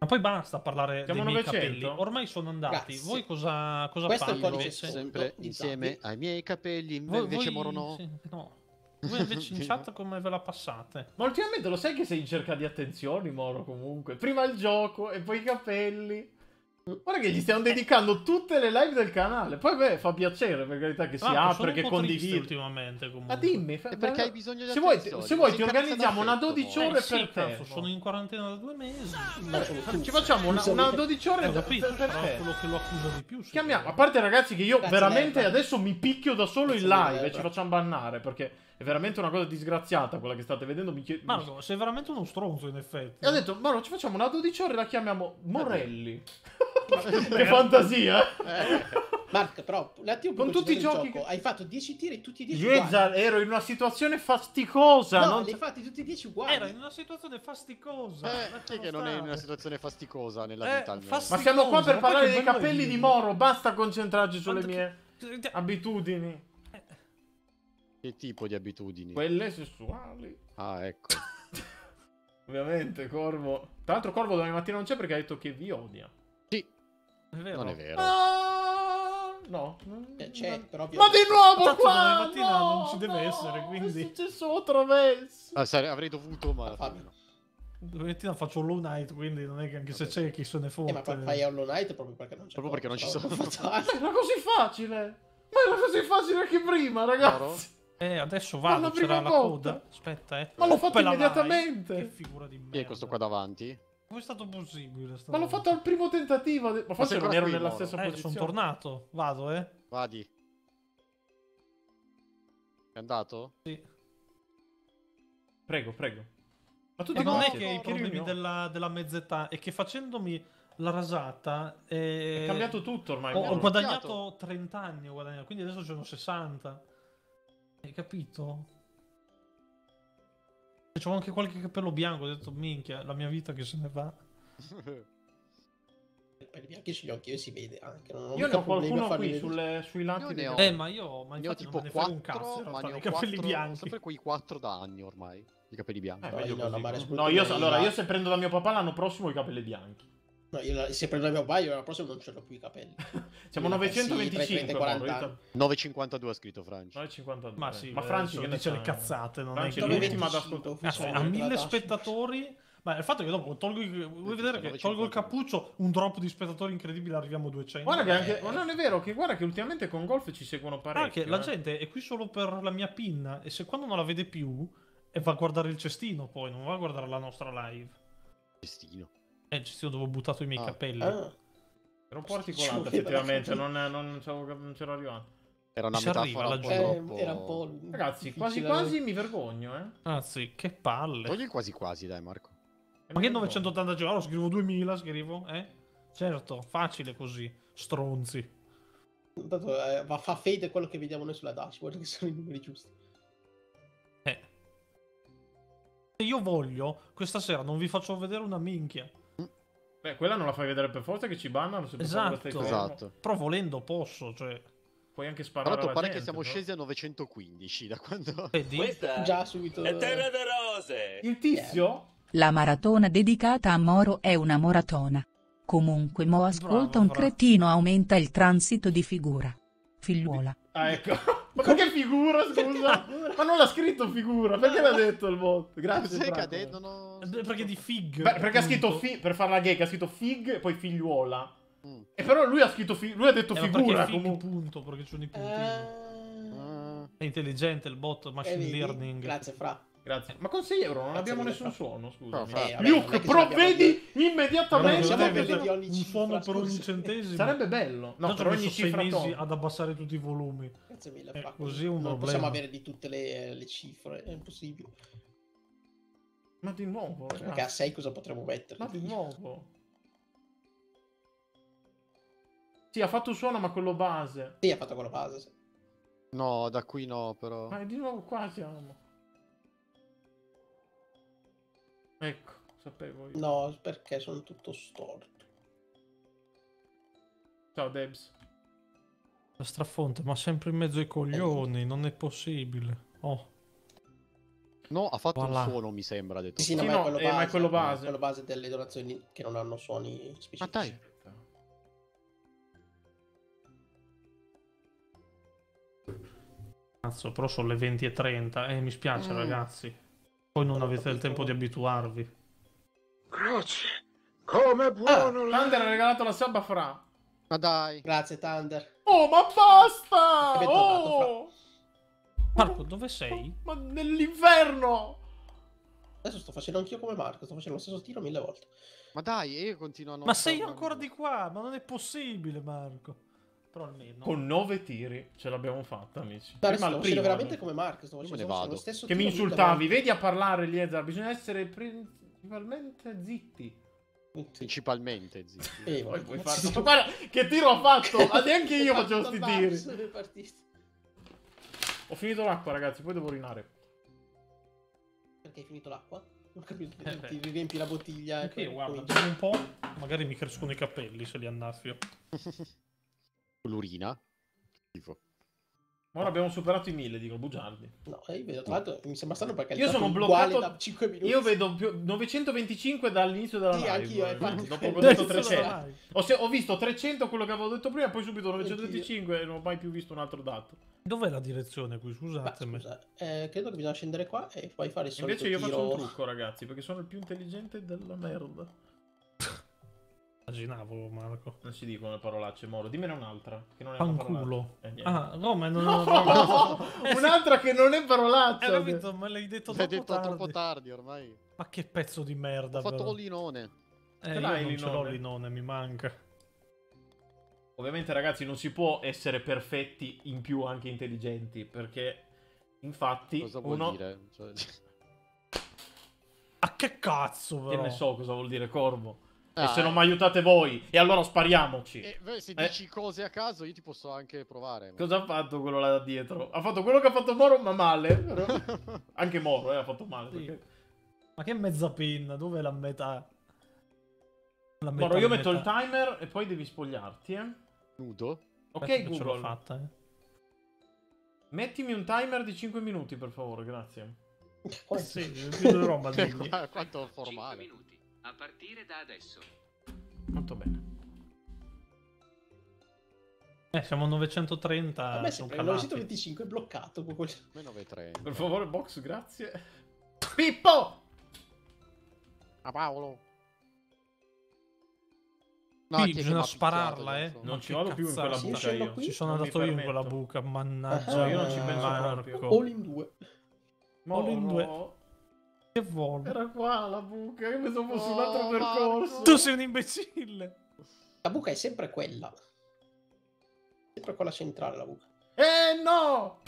Ma poi basta parlare Siamo dei miei 900? capelli. Ormai sono andati. Grazie. Voi cosa, cosa Questo è il fate? codice invece? sconto Sempre insieme ai miei capelli, inve- Voi- invece voi- Moro no. sì, no. Voi invece in chat come ve la passate? Ma ultimamente lo sai che sei in cerca di attenzioni, Moro, comunque. Prima il gioco e poi i capelli. Guarda che gli stiamo dedicando tutte le live del canale. Poi beh, fa piacere, per carità, che si sono apre, che condivide. ultimamente comunque. Ma dimmi, fa- E perché hai bisogno di se vuoi, se vuoi ti organizziamo una d'affetto, 12 Moro. ore Eh sì, per te. cazzo, sono in quarantena da due mesi. Ma. Ci facciamo una, una 12 ore Ho per, capito, per te. quello che lo accusa di più. Chiamiamo, a parte ragazzi che io Grazie, veramente adesso mi picchio da solo in live e ci facciamo bannare perché è veramente una cosa disgraziata quella che state vedendo. Mi chied-. Marco, sei veramente uno stronzo in effetti. E ho detto, Moro, ci facciamo una 12 ore e la chiamiamo Morelli. che fantasia! Eh, Mark, però, un attimo Con tutti i giochi gioco, che- Hai fatto 10 tiri tutti e 10 Io uguali. già ero in una situazione fasticosa. No, non- li hai fatti tutti e 10 uguali. Era in una situazione fasticosa. eh, lascialo che non è in una situazione fasticosa nella Eh, vita almeno? fast- Ma siamo qua per Fasticosa, parlare ma dei capelli è di. Moro. Basta concentrarci sulle Quanto mie che- abitudini. Che tipo di abitudini? Quelle sessuali. Ah, ecco. Ovviamente, Corvo. Tra l'altro, Corvo domani mattina non c'è perché ha detto che vi odia. Sì, È vero. non è vero. Ah, no. Eh, c'è, però... Ma di nuovo Tanto qua! domani mattina no, non ci deve no, essere, quindi- È successo attraverso. Ah, sare- avrei dovuto, ma Fabio. no. Domattina faccio Low Night, quindi non è che anche se c'è chi se ne Eh, fotte. ma poi fai Hollow Knight proprio perché non c'è Proprio perché non ci sono. Ma era così facile. Ma era così facile anche prima, ragazzi. Eh, adesso vado, c'era prima la volta. coda. Aspetta, eh. Ma l'ho fatto Oppela mai. immediatamente. Che figura di merda. Chi è questo qua davanti? Come è stato possibile? Ma l'ho fatto al primo tentativo. Ma forse non ero qui, nella Moro? stessa Eh, posizione. sono tornato. Vado, eh. Vadi. È andato? Sì. Prego, prego. Ma tu E ti non è che i problemi della, della mezz'età è che facendomi la rasata eh, È cambiato tutto ormai. ho, ho guadagnato 30 anni, ho guadagnato, quindi adesso sono 60. Hai capito? E C'ho anche qualche capello bianco, ho detto minchia, la mia vita che se ne va. Per i bianchi ce li ho anche io e si vede anche. Non ho Io ne ho qualcuno qui vedere. sulle- sui lati. Ne ho- Eh, ma io, ma ne ho infatti tipo non me ne frega un 4, cazzo, ma ne ho dei capelli 4, bianchi. sempre quei 4 da anni ormai. I capelli bianchi. Eh, No, io no, allora, io se prendo da mio papà l'anno prossimo ho i capelli bianchi. No, io la- se prendo il mio paio, l'anno prossimo non ce l'ho più i capelli. Siamo Io 925. sì, tra i 30 e 40 Moro, io- anni. 9,52 ha scritto Franci. 952. Ma sì, ma eh, Franci che dice le cazzate, non Franci è è che... l'ultima ad 25 ascoltare. A mille spettatori. Ma il fatto che dopo tolgo. Vuoi vedere che 9,50. tolgo il cappuccio, un drop di spettatori incredibile, arriviamo a 200. Guarda che anche. Eh. ma non è vero, che guarda che ultimamente con golf ci seguono parecchio. che la eh. gente è qui solo per la mia pinna e se quando non la vede più e va a guardare il cestino poi, non va a guardare la nostra live. Destino. È il cestino dove ho buttato i miei Ah. capelli. Ah, Era un po' Ci articolato, voleva effettivamente. Non, non, non c'ero arrivato. Era una Ci arriva metafora un po' eh, troppo... era un po'. Ragazzi, quasi difficile. quasi mi vergogno, eh. Anzi, che palle. Togli quasi quasi, dai Marco. Ma che 980 euro? Scrivo 2000, scrivo, eh? Certo, facile così. Stronzi. Tanto, eh, va- fa fade quello che vediamo noi sulla dashboard, che sono i numeri giusti. Eh. Se io voglio, questa sera non vi faccio vedere una minchia. Beh, quella non la fai vedere per forza che ci bannano. Se per Esatto. Esatto. Però volendo posso, cioè... Puoi anche Tra sparare l'altro alla pare che gente, siamo però. scesi a 915 da quando... Vedi? Questa Già subito. è terra de rose. Il tizio? La maratona dedicata a Moro è una moratona. Comunque Mo ascolta Bravo, un bravo. cretino aumenta il transito di figura. Figliuola. Ah, ecco. Ma perché figura, scusa? Ma non l'ha scritto figura. Perché l'ha detto il bot? Grazie. Ha detto? Eh, Perché di fig. Beh, perché ha scritto appunto. fi- per farla gay, che ha scritto fig e poi figliuola. Mm. E però lui ha scritto fi- lui ha detto Eh, ma figura perché fig, comunque. punto, perché ci sono i puntini. Eh, È intelligente il bot, eh, machine vedi? learning. Grazie, Fra. Grazie. Ma con 6 euro non Grazie abbiamo nessun Fra. suono, scusa. Eh, non Luke, provvedi immediatamente. avere ogni un suono per ogni scusa. centesimo. Sarebbe bello. No, per ogni cifra mesi ad abbassare tutti i volumi. Grazie mille, Eh, così un non problema. possiamo avere di tutte le, le cifre, è impossibile. Ma di nuovo, Perché a ragazzi. 6 cosa potremmo mettere? Ma di nuovo. Sì, ha fatto un suono, ma quello base. Sì, ha fatto quello base. sì. No, da qui no, però. Ma di nuovo qua siamo. Ecco, sapevo io. No, perché sono tutto storto. Ciao Debs. La strafonte, ma sempre in mezzo ai coglioni, non è possibile. Oh, No, ha fatto Voilà. un suono, mi sembra. Ha detto. Sì, sì, no, Sì, ma, è quello eh, base, ma è quello base. quello base delle donazioni che non hanno suoni specifici. Ma dai. cazzo, però sono le 20.30. Eh, mi spiace, Mm. ragazzi. Poi non avete il tempo di abituarvi. Grazie. Come buono la... Thunder ha regalato la sub a Fra. Ma dai. Grazie, Thunder. Oh, ma basta! Oh! Marco, dove sei? Ma nell'inferno! Adesso sto facendo anch'io come Marco, sto facendo lo stesso tiro mille volte. Ma dai, e io continuo a non Ma sei ancora di qua? Ma non è possibile, Marco. Però almeno. Con nove tiri ce l'abbiamo fatta, amici. Adesso Prima sto facendo primo, veramente no? come Marco, sto facendo vado. lo stesso Che mi insultavi, vedi a parlare, Eliezer. Bisogna essere principalmente zitti. Principalmente, zitti. Eh, Poi puoi farlo. Guarda, che tiro ha fatto! Neanche io facevo fatto sti il tiri. Ho finito l'acqua, ragazzi, poi devo urinare. Perché hai finito l'acqua? Non capito, Eh, ti riempi la bottiglia e Ok, guarda, un po'. Magari mi crescono i capelli se li annaffio. L'urina. Ma ora abbiamo superato i mille, dico, bugiardi. No, eh, io vedo, tra l'altro mi sembra strano perché Io sono bloccato- da 5 minuti. Io vedo più 925 dall'inizio della Sì, live. anch'io, eh, infatti. Dopo ho detto sono 300. là. Ho, se- ho visto 300 quello che avevo detto prima, poi subito 925 e non ho mai più visto un altro dato. Dov'è la direzione qui? Scusatemi. scusa, eh, credo che bisogna scendere qua e poi fare il solito Invece io tiro. faccio un trucco, ragazzi, perché sono il più intelligente della merda. Immaginavo, Marco. Non si dicono le parolacce, Moro. Dimmene un'altra. Che non è parolaccia. Eh. Ah, no, ma non No, Eh, sì. un'altra che non è parolaccia. Hai capito? Me l'hai detto troppo detto tardi. troppo tardi ormai. Ma che pezzo di merda, Ho fatto però. l'inone. Eh, io non ce l'ho l'inone? mi manca. Ovviamente, ragazzi, non si può essere perfetti in più anche intelligenti, perché infatti Cosa vuol uno dire? Cioè... Ma che cazzo, che però? ne so cosa vuol dire corvo. Ah, e se non eh. mi aiutate voi, e allora spariamoci. Eh, beh, se Eh. dici cose a caso io ti posso anche provare. ma- Cosa ha fatto quello là da dietro? Ha fatto quello che ha fatto Moro, ma male. però- Anche Moro, eh, ha fatto male. Sì. perché- Ma che mezza pinna? Dov'è la metà? La metà Moro, io metto il metà. timer e poi devi spogliarti, eh. Nudo? Ok, Aspetta che ce l'ho Google. fatta, eh. Mettimi un timer di 5 minuti, per favore, grazie. Sì, di roba. Qua- Quanto 5 formale. A partire da adesso. Molto bene. Eh, siamo a 930. A me sono sembra il calati. 925 è bloccato. con quel- Meno 9,30. Per favore, box, grazie. Pippo! A Paolo. Sì, è che bisogna spararla, eh. Non ci vado più in quella Sì, buca io. qui. Ci sono Non andato io in quella buca, mannaggia. No, io non ci penso Marco. proprio. All in due. All in due. Che vuole? Era qua la buca, io pensavo fosse un Oh, altro Marco. percorso. Tu sei un imbecille. La buca è sempre quella. Sempre quella centrale la buca. Eh no!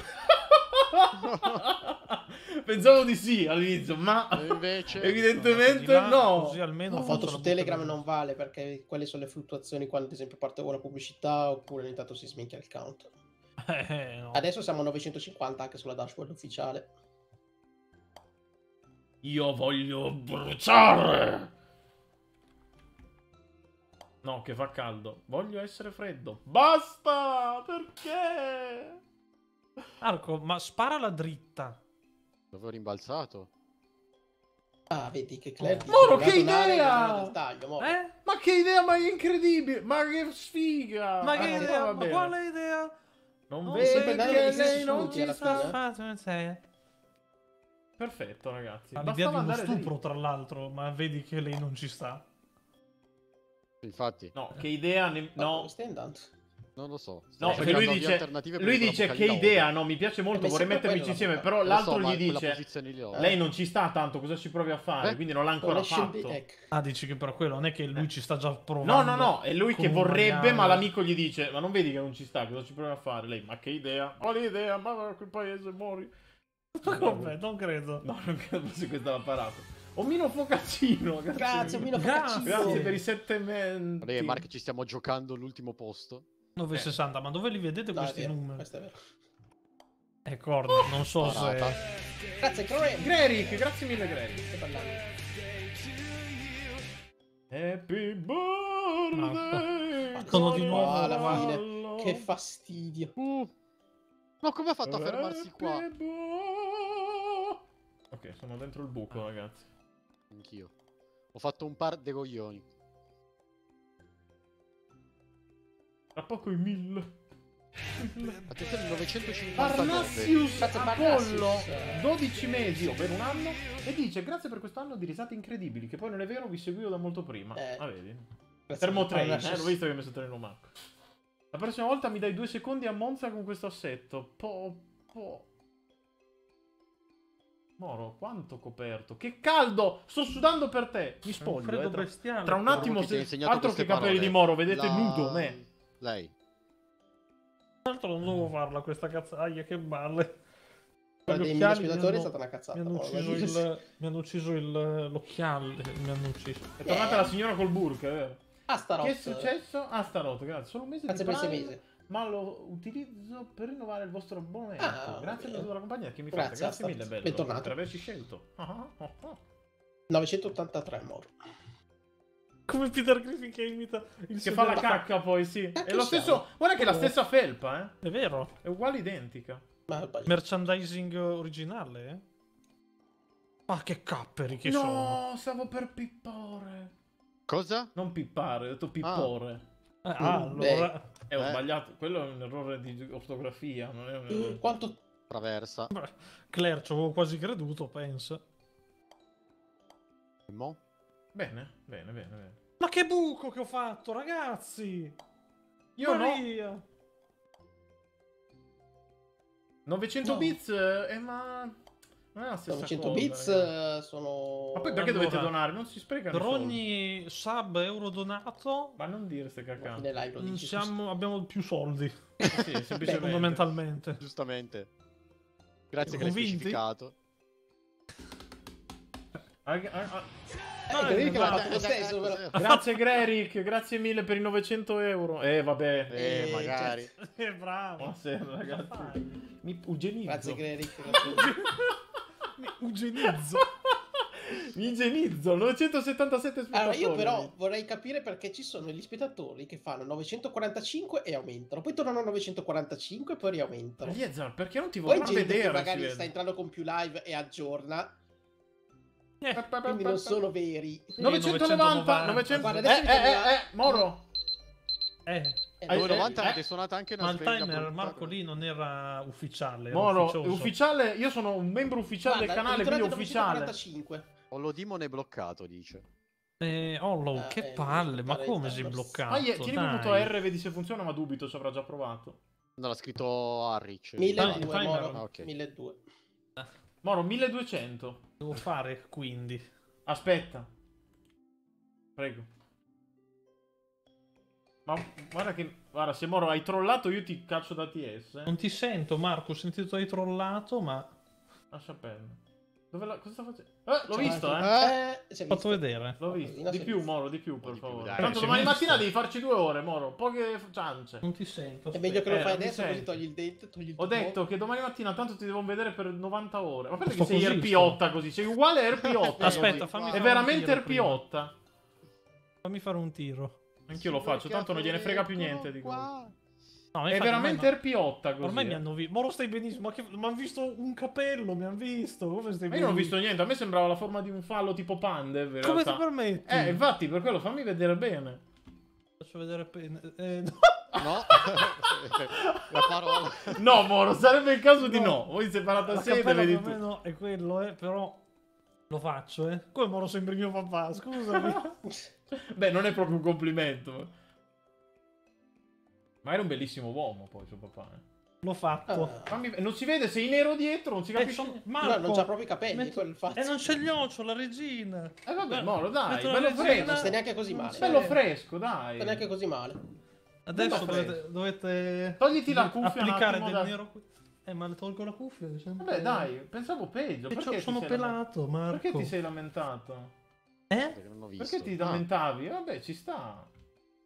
Pensavo di sì all'inizio, ma invece... evidentemente là, no. Così almeno La foto su Telegram non vale perché quelle sono le fluttuazioni quando ad esempio parte una pubblicità oppure ogni tanto si sminchia il count. Eh, no. Adesso siamo a 950 anche sulla dashboard ufficiale. Io voglio bruciare. No, che fa caldo. Voglio essere freddo. Basta! Perché? Marco, ma spara la dritta. Dove ho rimbalzato? Ah, vedi che Claire Moro, che idea! taglio, Moro. Eh? Ma che idea, ma è incredibile! Ma che sfiga! Ma che Ah, idea? va Ma quale idea? Non Non vedi che lei non ci sta Perfetto, ragazzi. Ha l'idea di uno stupro, dritto. tra l'altro, ma vedi che lei non ci sta. Infatti, No, che idea... Ne... Ma No, stai andando? non lo so. No, perché lui dice, lui dice che lì idea, no, mi piace molto, Eh, vorrei mettermici insieme, però Lo so, l'altro ma gli dice, lì lei non ci sta tanto, cosa ci provi a fare? Eh? Quindi non l'ha ancora fatto. ecco. Ah, dici che per quello non è che lui ci sta già provando. No, no, no, è lui che vorrebbe, ma l'amico gli dice, ma non vedi che non ci sta, cosa ci provi a fare? Lei, ma che idea? Ho l'idea, ma quel paese, muori. Vabbè, non credo. No, non credo fosse questa la parata. Omino Focaccino, grazie. Grazie, Mino Grazie. Focaccino. Grazie per i sette menti. Lei e Mark ci stiamo giocando l'ultimo posto. 960, ma dove li vedete è questi vero, numeri? questo è vero. Eh, corno, non so Parata. se... Grazie, Claire. Greric, grazie mille Greric. Stai parlando. Happy birthday! Sono di nuovo alla fine. Che fastidio. Uh. Ma come ha fatto a fermarsi qua? Bo- Ok, sono dentro il buco, ragazzi. Anch'io. Ho fatto un par de coglioni. Tra poco i mille. Attenzione, 959. Parnassius Apollo, Parnassius. 12 mesi, ovvero un anno, e dice grazie per quest'anno di risate incredibili, che poi non è vero, vi seguivo da molto prima. Eh. Ah, vedi? Grazie Termotrain, eh, l'ho visto che mi messo treno Marco. La prossima volta mi dai due secondi a Monza con questo assetto. Po, po. Moro, quanto coperto. Che caldo! Sto sudando per te. Mi spoglio. freddo eh, tra, tra un attimo, se, altro che capelli parole? di Moro, vedete La- nudo me. Lei. Tra l'altro non dovevo farla questa cazzaglia, che balle. Gli occhiali mi spettatori è hanno- stata una cazzata. Mi hanno ucciso il... Mi hanno ucciso il... l'occhiale. Mi hanno ucciso. È tornata la signora col burka, è vero? Sta Che è successo? Stanotte, grazie. Solo un mese Grazie di per sei mesi. Ma lo utilizzo per rinnovare il vostro abbonamento. Ah, grazie per tutta la compagnia che mi fate. Grazie, Grazie mille, bello. Bentornato. Per averci scelto. Ah, ah, ah, ah. 983 Moro. Come Peter Griffin che imita il Che fa la della- cacca poi, sì. È Cacchio lo siamo? stesso. Guarda che è la stessa felpa, eh. È vero. È uguale identica. Ma. Merchandising originale, eh? Ma che capperi che sono. no, stavo per pippore. Cosa? Non pippare, ho detto pippore. Eh, ah, allora... Eh, ho Eh. sbagliato. Quello è un errore di ortografia. Non è un errore. Mm, Quanto Traversa. Claire ci avevo quasi creduto, penso. Mo? Bene, bene, bene, bene. Ma che buco che ho fatto, ragazzi! Io no. Maria! 900 No. bits, eh, ma. Stessa 900 cosa, bits eh, sono... Ma poi perché Allora, dovete donare? Non si sprecano Per ogni sub euro donato Ma non dire live lo mm, siamo- abbiamo più soldi, Sì, semplicemente. fondamentalmente. Giustamente. Grazie che l'hai specificato. Ah, ah, ah. Eh, stesso, però. Grazie Greric, grazie mille per i 900 euro. Eh, vabbè. Eh, Eh, magari. Eh, bravo! Buonasera ragazzi. Mi ugenizzo. Grazie Greric. Mi Eugenizzo! Mi igienizzo. 977 spettatori. Allora, io però vorrei capire perché ci sono gli spettatori che fanno 945 e aumentano, poi tornano a 945 e poi riaumentano. Eliezer, perché non ti vorrà vedere? magari sta entrando con più live e aggiorna, Eh, quindi non sono veri. 990, 900. Guarda, eh, eh, eh, eh, Moro. eh, Eh, Hai- 990 eh, avete suonato anche una ma il timer. Marco, lì non era ufficiale. Era Moro, ufficioso. ufficiale. Io sono un membro ufficiale guarda, del canale, quindi ufficiale. 945. Holodimon è bloccato, dice. Eh, Hollow, Ah, che eh, palle, ma come sei timer. bloccato? Ah, yeah, tieni Dai. punto R, vedi se funziona, ma dubito se avrà già provato. No, l'ha scritto Harrich. 1200 timer. Moro, Ah, ok. 1200. Moro, 1200. Devo fare, quindi. Aspetta. Prego. Ma guarda che... Guarda, se Moro hai trollato io ti caccio da TS. eh. Non ti sento, Marco, ho sentito hai trollato, ma... Lascia perdere. Dove la... Cosa sta facendo? Eh, l'ho visto, anche- eh. Eh, fatto vedere. L'ho visto. Di più. Moro, di più, per di più, favore. dai. Tanto Eh, domani mattina devi farci due ore, Moro. Poche ciance. Non ti sento. È meglio che lo Eh, fai mi adesso così togli il date, togli il Ho tubo. detto che domani mattina tanto ti devono vedere per 90 ore. Ma perché sei così, RP8 così? Sei uguale a RP8. Aspetta, fammi È veramente un tiro RP8. Fammi fare un tiro. Anch'io lo faccio, tanto non gliene frega più niente di. Qua. No, È veramente ormai, RP8 così. ormai mi eh. hanno visto. Moro stai benissimo. Ma che... mi hanno visto un capello, mi hanno visto. Come stai Ma io non ho visto niente, a me sembrava la forma di un fallo tipo Pandev. in Come ti permetti? Eh, infatti, per quello fammi vedere bene. Faccio vedere appena. Eh, no. No, la parola. No, Moro, sarebbe il caso di No. no. Voi sede, cappella vedi più o tu. meno è quello, eh, però lo faccio, eh. Come Moro sembri mio papà, scusami. Beh, non è proprio un complimento. Ma era un bellissimo uomo, poi suo papà. eh. L'ho fatto. Ah. Fammi- Non si vede, sei nero dietro, non si Eh, capisce. niente. Marco, No, non c'ha proprio i capelli, fatto. E non c'è gli occhi, la regina. Eh vabbè, Moro, dai, Metto bello regina- fresco. Non stai neanche così non male. Bello fresco, Non dai. stai neanche così male. Adesso dovete, dovete Togliti la cuffia applicare attimo del da- nero qui. Eh, ma le tolgo la cuffia. sempre- Vabbè, dai, pensavo peggio. Perché sono pelato, Marco. Perché ti sei lamentato? Eh? Perché non ho visto. Perché ti Ah, lamentavi? Vabbè, ci sta.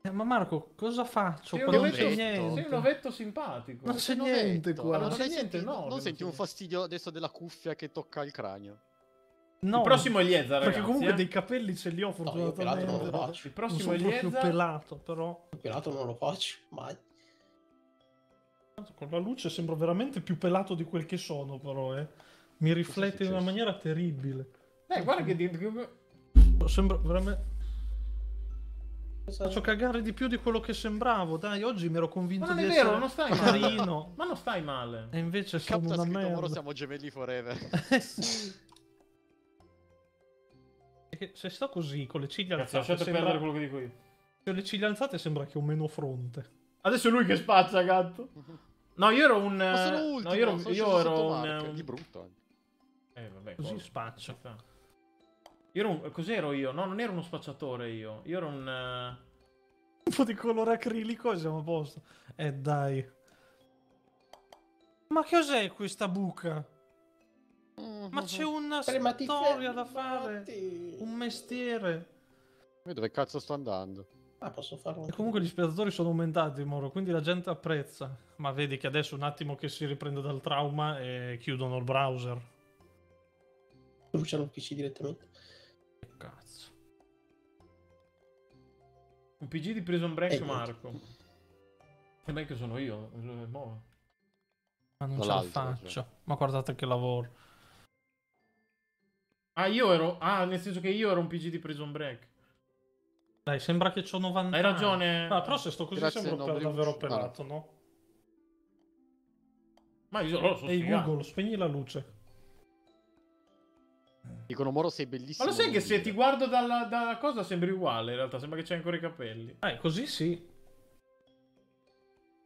Eh, Ma Marco, cosa faccio Sei un, non ovetto, niente? sei un ovetto simpatico. Non c'è sei niente qua. Ma non, c'è niente, senti- no, non non senti un fastidio adesso della cuffia che tocca il cranio? No, Il prossimo è Liezza, ragazzi. perché comunque eh. dei capelli ce li ho io pelato non lo fortunatamente. faccio. Il non prossimo sono è Liezza. pelato, però Il pelato non lo faccio, mai. con la luce sembro veramente più pelato di quel che sono, però, eh. Mi riflette in una maniera terribile. Eh, guarda che... di- che- Sembra veramente... Faccio cagare di più di quello che sembravo, dai, oggi mi ero convinto Ma non di è essere vero, non stai male. carino. Ma non stai male. E invece Il sono Capta una merda. siamo gemelli forever. Eh sì. Perché se sto così con le ciglia Ragazzi, alzate, lasciate sembra... perdere quello che dico io. se le ciglia alzate sembra che ho meno fronte. Adesso è lui che spaccia, gatto. No, io ero un... Ma sono eh, ultimo, no, io ero, sono io ero sotto un... Di brutto anche. Eh, vabbè, Così spaccio. Io ero un... Cos'ero io? No, non ero uno spacciatore io. Io ero un... eh, Un po' di colore acrilico e siamo a posto. Eh dai. Ma che cos'è questa buca? Ma c'è una Premati storia da fare. Un mestiere. Io dove cazzo sto andando? Ah, posso farlo. E comunque gli spettatori sono aumentati, Moro, quindi la gente apprezza. Ma vedi che adesso un attimo che si riprende dal trauma e chiudono il browser. Bruciano il PC direttamente. Cazzo. Un PG di Prison Break Eh, Marco. E beh che sono io. eh, mo. Ma non Tra ce la faccio. cioè. Ma guardate che lavoro. Ah, io ero... Ah, nel senso che io ero un PG di Prison Break. Dai, sembra che ho 90 Hai ragione. Ah, però se sto così Grazie, sembro per davvero Bush. pelato, no? Ma io lo so Ehi. Google, spegni la luce. Dicono Moro sei Ma bellissimo. lo sai che se ti guardo dalla, dalla cosa sembri uguale in realtà, sembra che c'hai ancora i capelli. Eh, così sì.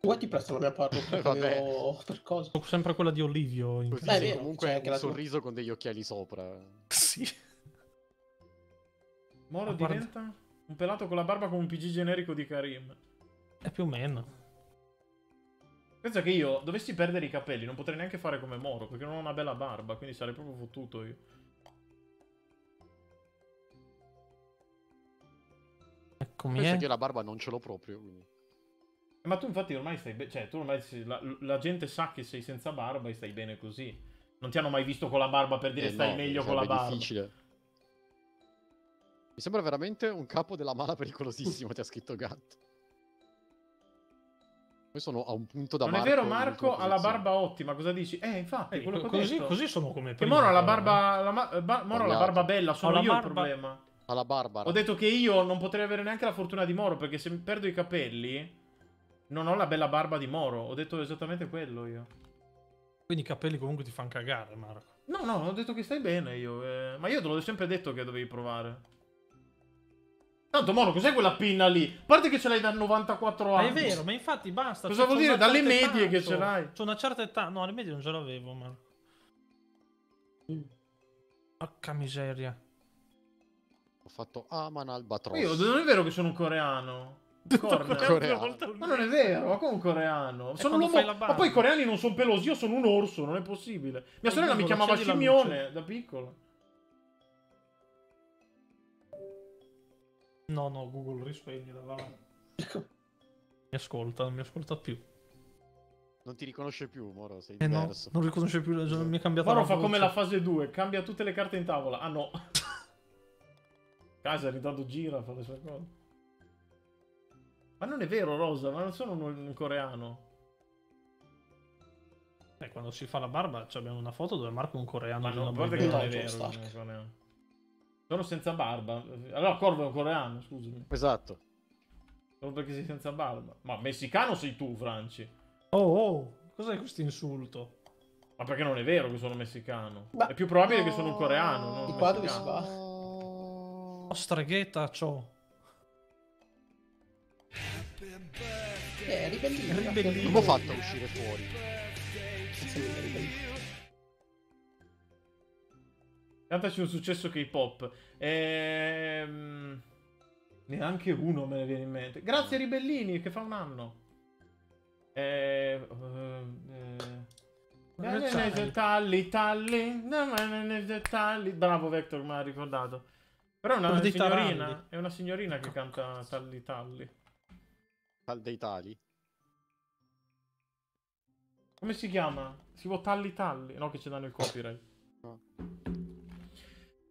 Vuoi ti presto la mia Vabbè. avevo per cosa? Ho sempre quella di Olivio. In... Eh, sei vero, comunque anche un la sorriso con degli occhiali sopra. Sì. Moro Ma guarda- diventa un pelato con la barba come un PG generico di Karim. È più o meno. Pensa che io dovessi perdere i capelli, non potrei neanche fare come Moro, perché non ho una bella barba, quindi sarei proprio fottuto io. Eccomi, Penso eh. che io la barba non ce l'ho proprio. quindi. Eh, Ma tu infatti ormai stai bene, cioè tu ormai sei- la, la gente sa che sei senza barba e stai bene così. Non ti hanno mai visto con la barba per dire Eh, stai no, meglio con la barba. difficile. Mi sembra veramente un capo della mala pericolosissimo, ti ha scritto gatto. Poi sono a un punto da Non è Marco vero in Marco ha la barba ottima, cosa dici? Eh infatti, Eh, quello che ho così, detto. così sono come Che prima. Moro ha la barba, la ma- ba- Moro ha la barba bella, sono Ho la io il barba- problema. Ha la Barbara. Ho detto che io non potrei avere neanche la fortuna di Moro, perché se perdo i capelli non ho la bella barba di Moro. Ho detto esattamente quello io. Quindi i capelli comunque ti fanno cagare, Marco. No, no, ho detto che stai bene io. eh, Ma io te l'ho sempre detto che dovevi provare. Tanto, Moro, cos'è quella pinna lì? A parte che ce l'hai da 94 Ma anni. è vero, ma infatti basta. Cosa cioè, vuol dire? Dalle medie età, che ce l'hai. C'ho una certa età. No, alle medie non ce l'avevo, Marco. Porca miseria. Ho fatto Aman Albatros. Io non è vero che sono un coreano. Coreano. Ma non è vero, ma come un coreano? Sono quando un fai uomo... la barba. Ma poi i coreani non sono pelosi, io sono un orso, non è possibile. Mia sorella mi chiamava Scimmione da piccolo. No, no, Google, rispegnila, va. Mi ascolta, non mi ascolta più. Non ti riconosce più, Moro, sei Eh no, diverso. non riconosce più, mi è cambiata Moro la fa voce. come la fase 2, cambia tutte le carte in tavola. Ah no. Casa, ritardo gira, fa le sue cose. Ma non è vero, Rosa, ma non sono un, un coreano. Eh, quando si fa la barba cioè, abbiamo una foto dove Marco è un coreano. Ma no, una guarda che non è vero. Non. Sono senza barba. Allora Corvo è un coreano, scusami. Esatto. Solo perché sei senza barba. Ma messicano sei tu, Franci. Oh, oh, cos'è questo insulto? Ma perché non è vero che sono messicano? Ma- È più probabile che sono un coreano, non Di qua dove si messicano. va? Oh, streghetta, ciò. Eh, ribellino. Ribellino. Come ho fatto a uscire fuori? Cantaci un successo K-pop. Ehm... Neanche uno me ne viene in mente. Grazie Ribellini, che fa un anno. Eh... Eh... Talli, talli, talli. Bravo Vector, mi ha ricordato. Però è una signorina. taralli. È una signorina che canta talli talli. Tal dei tali? Come si chiama? Si può talli talli? No, che ci danno il copyright. No.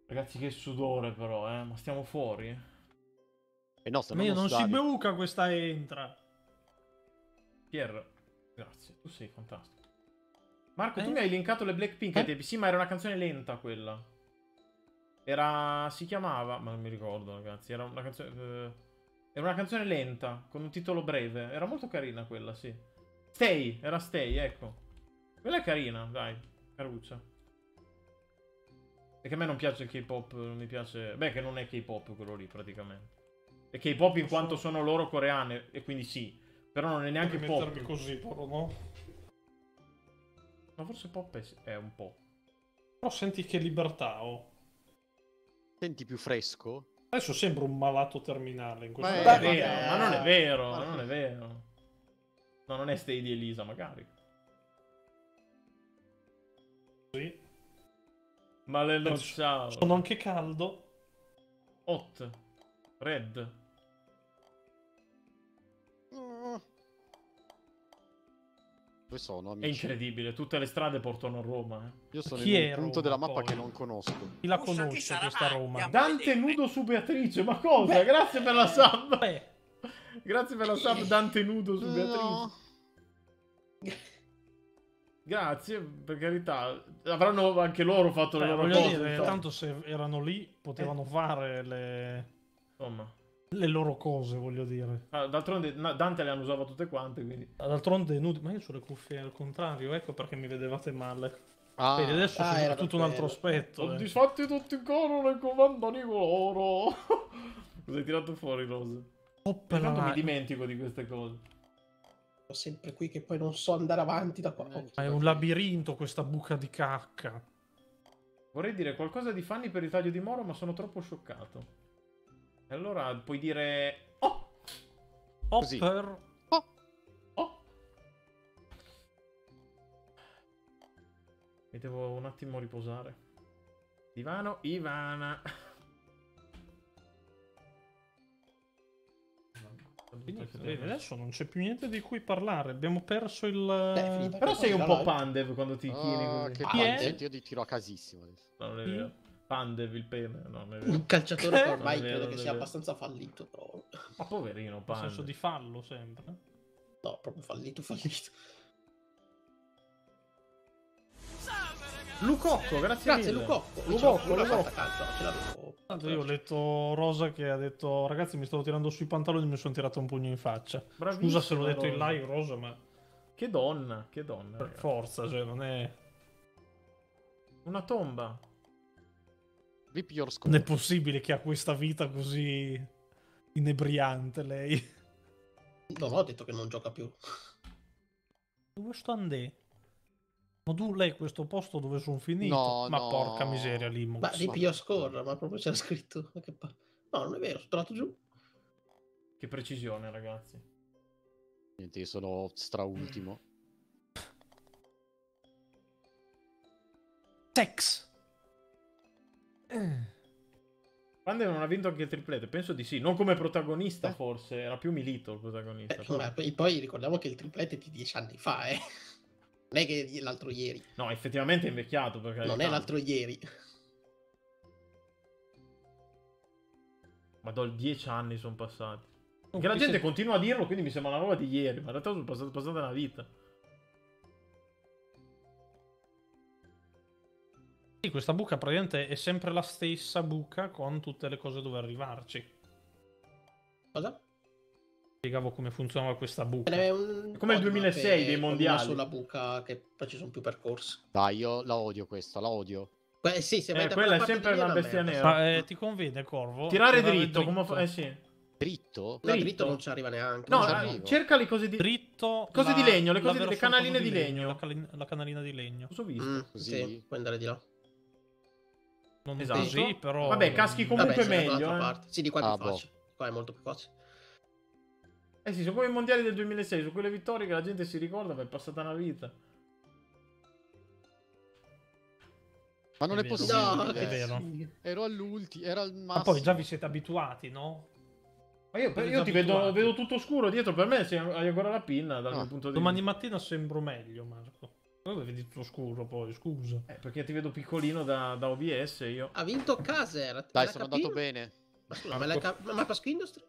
Ragazzi, che sudore però, eh. Ma stiamo fuori? E no, se Ma no io non si beuca questa entra. Pier, grazie, tu sei fantastico. Marco, tu Eh? mi hai linkato le Blackpink Eh? Sì, ma era una canzone lenta quella. Era. Si chiamava. Ma non mi ricordo, ragazzi. Era una canzone. eh, Era una canzone lenta, con un titolo breve. Era molto carina quella, sì. Stay, era Stay, ecco. Quella è carina, dai, caruccia. Perché a me non piace il K-pop, non mi piace... Beh, che non è K-pop quello lì, praticamente. È K-pop in quanto sono loro coreane, e quindi sì. Però non è neanche pop. mettermi così, però no. Ma forse pop è, è un po'. Però senti che libertà ho. Senti più fresco? Adesso sembra un malato terminale in questo Ma Ma Eh, è momento. vero, ma non è vero, Ma- non è vero. No, non è Stay di Elisa, magari. Sì. Ma ciao. Sono anche caldo. Hot. Red. Dove sono, È amici? incredibile, tutte le strade portano a Roma. eh. Io sono Chi in è un punto Roma, della mappa poi? che non conosco. Chi la conosce questa Roma? Dante nudo su Beatrice, ma cosa? Grazie per la sub. Beh, Grazie per la sub Dante nudo su Beatrice. No. Grazie, per carità. Avranno anche loro fatto le beh, loro voglio cose. dire, tanto se erano lì potevano fare le, Insomma. Le loro cose, voglio dire. Ah, D'altronde Dante le hanno usate tutte quante, quindi... D'altronde nudi, ma io ho le cuffie al contrario, ecco perché mi vedevate male. Ah, Vedi, adesso Ah, era tutto un altro aspetto. eh. Soddisfatti tutti in coro nel comando di loro. Cosa hai tirato fuori, Rose? Oppela Tanto mi là. dimentico di queste cose. Sono sempre qui che poi non so andare avanti da qua. Eh, Ma è un labirinto questa buca di cacca. Vorrei dire qualcosa di Fanny per il taglio di Moro, ma sono troppo scioccato. E allora puoi dire... Oh! Così. Hopper. Oh! Mi devo un attimo riposare. Divano, Ivana. Vedi, adesso non c'è più niente di cui parlare. Abbiamo perso il. Però sei un po'. Pandev quando ti Ah, così. che Chi è? palle, io ti tiro a casissimo adesso. No, non è vero. Pandev il pene, no, non è vero. Un calciatore che ormai vero, credo che è sia abbastanza fallito. Però... Ma poverino, Nel Pandev. senso di fallo sempre. No, proprio fallito, fallito. Lucocco, grazie, Grazie mille. Lucocco. Lucocco, Lucocco. calcio. Tanto io ho letto Rosa che ha detto: Ragazzi, mi stavo tirando sui pantaloni e mi sono tirato un pugno in faccia. Bravissima, Scusa se l'ho detto in Rosa. live, Rosa, ma Che donna, che donna. per ragazzi. forza, cioè, non è. Una tomba. Your Non è possibile che ha questa vita così inebriante lei. Non ho detto che non gioca più. Dove sto andando? Ma tu lei questo posto dove sono finito? No, ma no. porca miseria, Limo. Ma rip your score, ma proprio c'era scritto. No, non è vero, sono tornato giù. Che precisione, ragazzi. Niente, io sono straultimo. Sex! Pandev non ha vinto anche il triplete? Penso di sì. Non come protagonista, forse. Era più Milito il protagonista. Eh, però- poi, poi ricordiamo che il triplete è di dieci anni fa, eh. Non è che l'altro ieri. No, effettivamente è invecchiato. Per Non è l'altro ieri. Ma do 10 anni sono passati. Oh, Che la gente continua a dirlo, quindi mi sembra una roba di ieri. Ma in realtà sono passata una vita. Sì, questa buca praticamente è sempre la stessa buca con tutte le cose dove arrivarci. Cosa? Spiegavo come funzionava questa buca. Ce n'è un Come il po' di 2006 mappe dei mondiali. Sola buca che poi ci sono più percorsi. Dai, io la odio questa, la odio. Que- sì, se Eh, quella è sempre di una una bestia nera. Ma eh, ti conviene, Corvo? Tirare Tirare dritto, come fa- Eh sì. Dritto? No, dritto. dritto non ci arriva neanche. No, eh, cerca le cose di... Dritto. Cose la- di legno, le la cose- vera le canaline di legno. La, cali- la canalina di legno. Cosa ho visto? Mm, Così? Sì, puoi andare di là. Non Esatto. così, però... Vabbè, caschi comunque Vabbè, meglio, eh. parte. Sì, di qua è Ah, più boh. facile. Qua è molto più facile. Eh sì, sono come i mondiali del 2006, su quelle vittorie che la gente si ricorda, ma è passata una vita. Ma non È è, possibile. No, è vero. Ero all'ultimo, era al massimo. Ma poi già vi siete abituati, no? Ma io, io ti vedo, vedo tutto scuro dietro, per me hai ancora la pinna dal Ah, mio punto di Domani vista. mattina sembro meglio, Marco. Vabbè, vedi tutto scuro poi, scusa. Eh, perché ti vedo piccolino da, da OBS io. Ha vinto Caser. Dai, sono capino? andato bene. Ma scusa, ma, la ma Pasco Industry?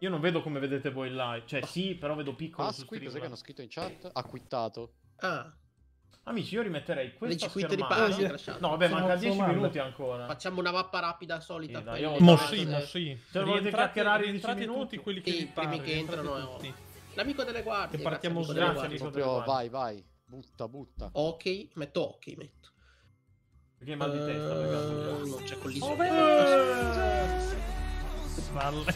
Io non vedo come vedete voi live. Cioè, sì, però vedo piccolo Ah, su sai che stream. hanno scritto in chat? Ha quittato. Ah, Amici, io rimetterei questa leggi schermata. Eh, crashato. No, vabbè, Sono manca 10 male. minuti ancora. Facciamo una mappa rapida solita. Sì, poi dai, io- Mo sì, mo sì. Cioè, volete chiacchierare in rientrate 10 minuti? tutti quelli che Sì, i primi che entrano, tutti. L'amico delle guardie. Che partiamo grazie, amico grazie, delle amico. guardie. Proprio, vai, vai. Butta, butta. Ok, metto ok, metto. Perché mal di testa, Eh, ragazzi. non c'è collisione. Valle.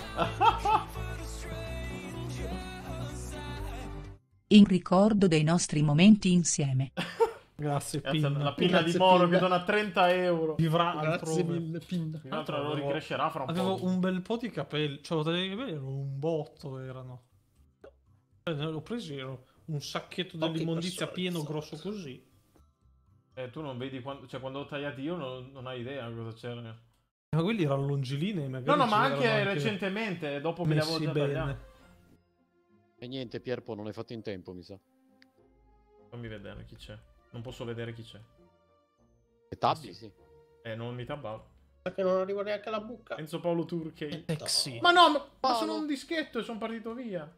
In ricordo dei nostri momenti insieme. Grazie, Cazzo, Pin. la pinna di Grazie, Moro Pinna. che dona 30 euro. Vivrà Grazie altrove. mille, Pinna. Tra l'altro lo Avevo- ricrescerà fra un Avevo po'. un bel po' di capelli. Cioè, dei capelli erano un botto, erano. Cioè, ne ho presi, ero un sacchetto dell'immondizia pieno, esatto. grosso così. Eh, tu non vedi quando, cioè, quando ho tagliati io non, non hai idea cosa c'era. Ma quelli erano longilinei, magari. No, no, ma c'erano anche, recentemente, dopo me li avevo già bene. E niente, Pierpo, non l'hai fatto in tempo, mi sa. Fammi vedere chi c'è. Non posso vedere chi c'è. E tabbi, sì. Eh, non mi tabbavo. Perché non arrivo neanche alla buca. Enzo Paolo Turkey. Sexy. Ma no, ma, ma sono un dischetto e sono partito via.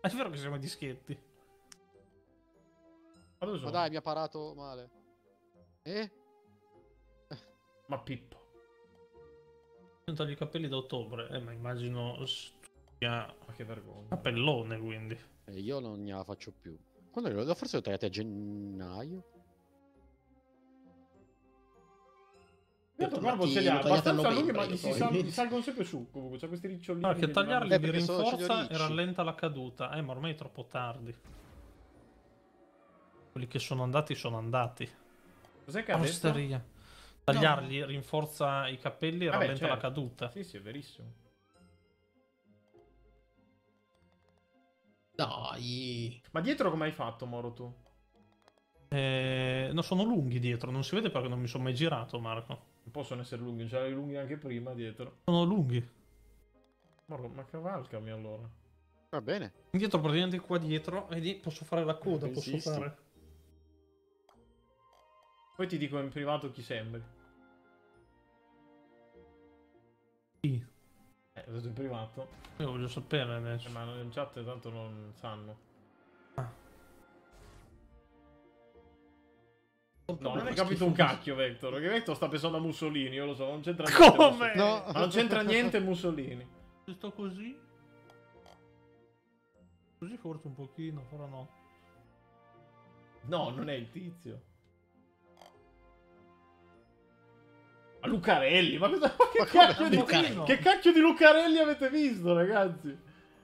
È vero che siamo i dischetti. Ma dove Ma sono? dai, mi ha parato male. Eh? Ma Pippo. Non taglio i capelli da ottobre. Eh, ma immagino stia Ma che vergogna. capellone, quindi. Eh, io non ne la faccio più. Quando li ho- forse l'ho tagliati a gennaio? Tanto Ma ti- ce li ha abbastanza lunghi, ma gli si, sal- salgono sempre su. Comunque, c'ha questi ricciolini. No, che tagliarli Eh, sono- rinforza e rallenta la caduta. Eh, ma ormai è troppo tardi. Quelli che sono andati sono andati. Cos'è che ha detto? Osteria. Tagliarli rinforza i capelli e rallenta la certo. caduta. Sì, sì, è verissimo. Dai. Ma dietro come hai fatto, Moro, tu? Eh, no, sono lunghi dietro, non si vede perché non mi sono mai girato, Marco. Non possono essere lunghi, ce l'avevi lunghi anche prima dietro. Sono lunghi. Moro, ma cavalcami allora. Va bene. Dietro, praticamente qua dietro, vedi, posso fare la coda, posso fare. Poi ti dico in privato chi sembri. Sì. Eh, ho detto in privato. Io voglio sapere Eh, adesso. ma in chat tanto non sanno. No, non hai capito un cacchio, Vector. Che Vector sta pensando a Mussolini, io lo so, non c'entra niente. Come? No. Ma non c'entra niente Mussolini. Se sto così. Così forse un pochino, però no. No, non è il tizio. Ma Lucarelli, ma, cosa, ma che, Ma cacchio di, Lucarelli? che cacchio di Lucarelli avete visto, ragazzi?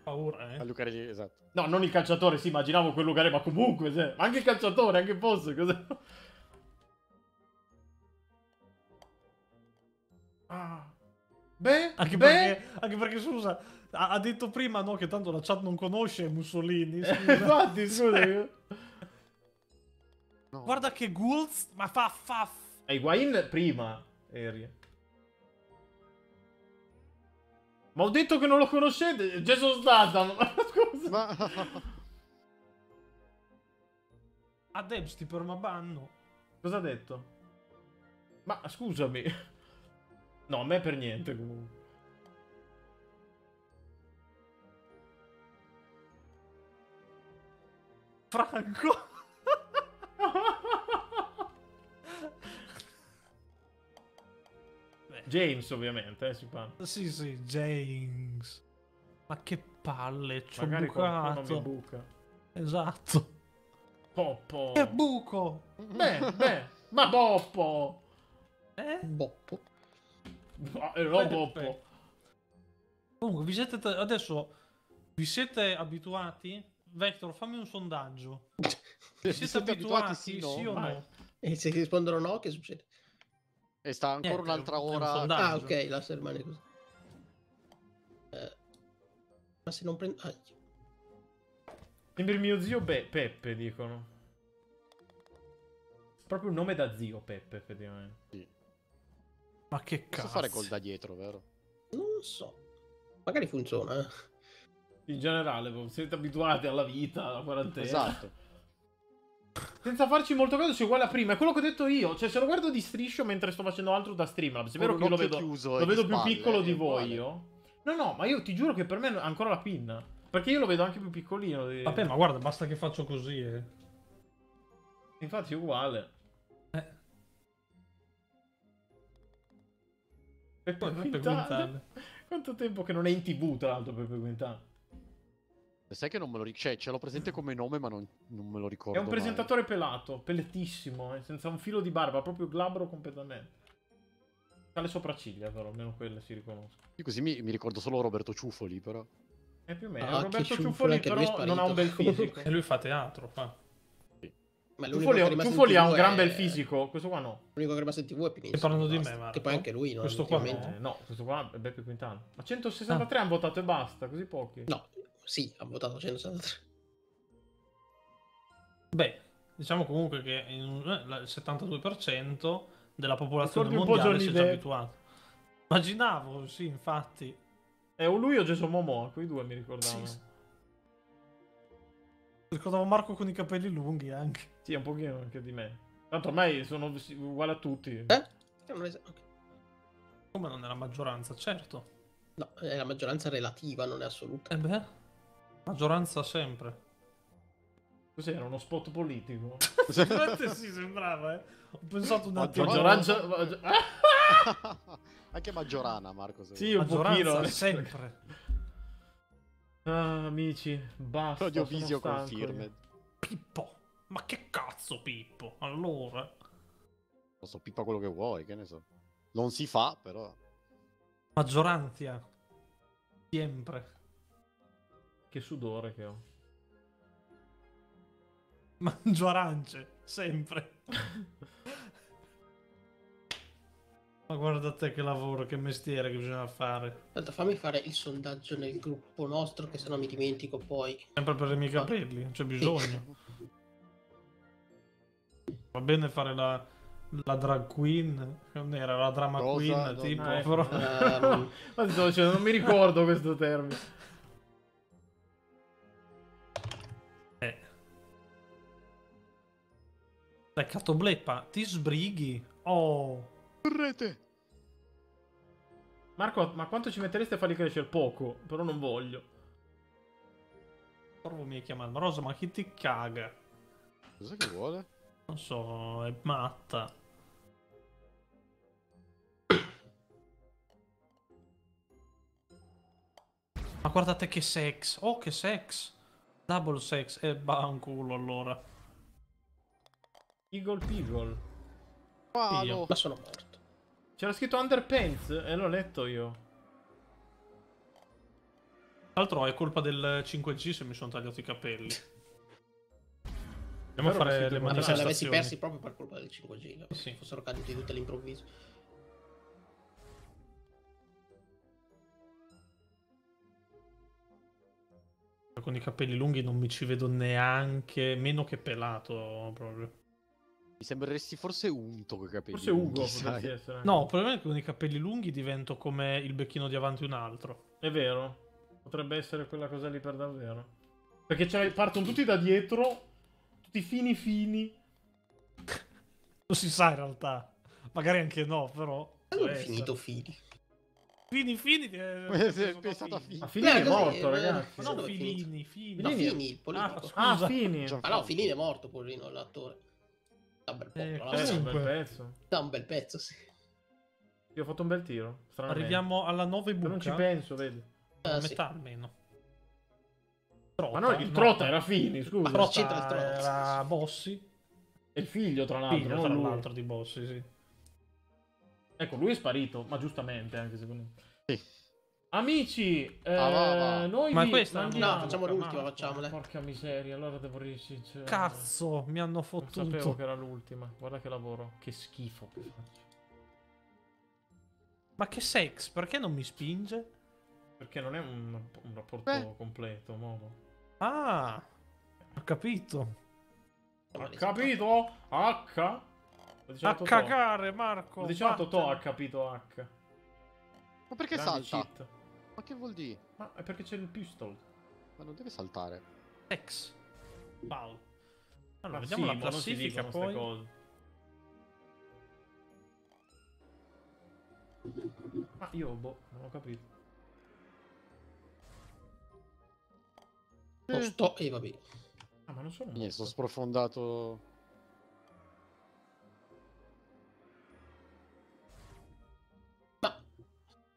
Paura, A eh. Lucarelli, esatto. No, non il calciatore, sì, immaginavo quel Lucarelli, ma comunque, se- ma anche il calciatore, anche fosse, cos'è? Ah. Beh, Anche beh, perché, anche perché, scusa, ha, ha detto prima no, che tanto la chat non conosce Mussolini. scusa. infatti, scusa. io- No. Guarda che Gulz, ma fa fa. E Higuain prima, eri. Ma ho detto che non lo conoscete, Jason Statham. Scusa. Ma... A Debs ti permabanno. Cosa ha detto? Ma scusami. No, a me per niente comunque. Franco. James ovviamente, eh, si parla. sì, sì, James. Ma che palle, ci ho Magari qualcuno mi bucato. buca. Esatto. Poppo. Che buco. Beh, beh, ma Poppo. Eh? Boppo. No, eh, no. Poppo. Comunque, vi siete adesso vi siete abituati? Vector, fammi un sondaggio. Vi siete, siete abituati, abituati, sì, sì, no? o Vai. no? E se rispondono no, che succede? E sta ancora Niente, un'altra un ora. sondaggio. Ah, ok, la rimane così. Eh, ma se non prendo... Ah, Sembri mio zio Be- Peppe, dicono. Proprio un nome da zio Peppe, effettivamente. Ma che Posso cazzo? fare gol da dietro, vero? non so. Magari funziona. eh. In generale, siete abituati alla vita, alla quarantena. Esatto. Senza farci molto caso, si è uguale a prima. È quello che ho detto io. Cioè, se lo guardo di striscio mentre sto facendo altro da Streamlabs, è vero che io lo vedo, chiuso e lo vedo più spalle, piccolo è di voi io. No, no, ma io ti giuro che per me è ancora la pin. Perché io lo vedo anche più piccolino. di- Vabbè, ma guarda, basta che faccio così. eh. Infatti è uguale. Eh. Peppe Poi Peppe. Quintale. Quanto tempo che non è in tv, tra l'altro, Peppe Quintale. Sai che non me lo ricordo. Cioè, ce l'ho presente come nome, ma non, non me lo ricordo. È un mai. presentatore pelato, pelletissimo, eh, senza un filo di barba, proprio glabro completamente. Ha le sopracciglia, però, almeno quelle si riconoscono. Io così mi, mi ricordo solo Roberto Ciuffoli, però. È più o meno. Ah, Roberto Ciuffoli, però, non ha un bel fisico. E lui fa teatro, fa. Ma l'unico Ciuffoli, Ciuffoli ha un gran è- bel fisico, questo qua no. L'unico che è rimasto in tv è Pinizzi. Stai parlando di me, Marco? Che poi anche lui, no? Questo qua ultimamente. Eh, no, questo qua è Beppe Quintana. Ma 163 hanno votato e basta, così pochi. No, sì, ha votato 163. Beh, diciamo comunque che eh, il 72% della popolazione mondiale si è già Depp? abituato. Immaginavo, sì, infatti. È o lui o Jason Momoa, quei due mi ricordavo. Sì, Sì, sì. Ricordavo Marco con i capelli lunghi anche. un pochino anche di me. Tanto ormai sono uguali a tutti. Eh? Non è- ok. Come non è la maggioranza, certo. No, è la maggioranza relativa, non è assoluta. E beh, maggioranza sempre. Cos'era, uno spot politico? Effettivamente sì, sembrava, eh. Ho pensato un attimo. Maggioranza... maggi-! Anche Maggiorana, Marco. se Sì, un pochino. Maggioranza sempre. Ah, amici, basta. Sono Visio stanco confirmed. Pippo. Ma che cazzo, Pippo? Allora. Non so, pippa quello che vuoi, che ne so. Non si fa, però. Maggioranza. Sempre. Che sudore che ho. Mangio arance. Sempre. Ma guarda te che lavoro, che mestiere che bisogna fare. Tanto fammi fare il sondaggio nel gruppo nostro, che se no mi dimentico poi. Sempre per i miei capelli, non c'è bisogno. Va bene fare la, la drag queen, non era la drama Cosa? queen, tipo, però... Ma ti stavo dicendo, non mi ricordo questo termine. Dai, Catobleppa, ti sbrighi? Oh, Correte! Marco, ma quanto ci mettereste a farli crescere? Poco, però non voglio. provo mi chiamare, ma Rosa, ma chi ti caga? Cosa che vuole? Non so, è matta. Ma guardate che sex. Oh, che sex. Double sex. E va un culo allora. Eagle Peagle. Palo! ma sono morto. C'era scritto Underpants e l'ho letto io. Tra l'altro è colpa del 5G se mi sono tagliato i capelli. Andiamo a fare le scritto Ma se Manifestazioni. l'avessi manifestazioni. persi proprio per colpa del 5G. Sì. Fossero caduti tutti all'improvviso. Con i capelli lunghi non mi ci vedo neanche, meno che pelato proprio. Mi sembreresti forse unto con i capelli. Forse Ugo lunghi, sai? potresti essere. No, il problema è che con i capelli lunghi divento come il becchino di avanti un altro. È vero. Potrebbe essere quella cosa lì per davvero. Perché partono tutti da dietro, tutti fini fini. Non si sa in realtà. Magari anche no, però. Ho può essere. finito fili. Fini, fini. eh, Eh, pensate a fini. Fini. Ma Fini è morto, eh, ragazzi. No, è filini, fini. No, Fini- Fini, politico. scusa. Ah, Fini. Ma no, Fini è morto, poverino, l'attore. Da un bel po', Eh, un bel Comunque. pezzo. Da un bel pezzo, sì. Io ho fatto un bel tiro. stranamente. Arriviamo alla 9 Però non ci buca. penso, vedi. A Eh, sì. metà almeno. Trota, Ma no, il trota era Fini, scusa. Ma c'entra il Trota era Bossi. È il figlio, tra l'altro. Figlio, tra l'altro, di Bossi, sì. Ecco, lui è sparito, ma giustamente anche secondo me. Sì. Amici, eh, Ah, va, va. noi Ma vi questa- mandiamo- No, facciamo l'ultima, facciamola. Porca miseria, allora devo riuscire. Cazzo, mi hanno Non sapevo fottuto. che era l'ultima. Guarda che lavoro. Che schifo che faccio. Ma che sex? Perché non mi spinge? Perché non è un, un rapporto Beh. completo, Momo. Ah, ho capito. Ha capito? H? A cagare, Marco. Lo diceva Totò, ha capito H. Ma perché Grandi salta? cheat. Ma che vuol dire? Ma è perché c'è il pistol. Ma non deve saltare. Sex. Pal. Allora, Ma vediamo sì, la classifica poi. cose. Ma io, boh, non ho capito. Lo sto e vabbè. Ah, ma non sono Niente, sono morto. sprofondato.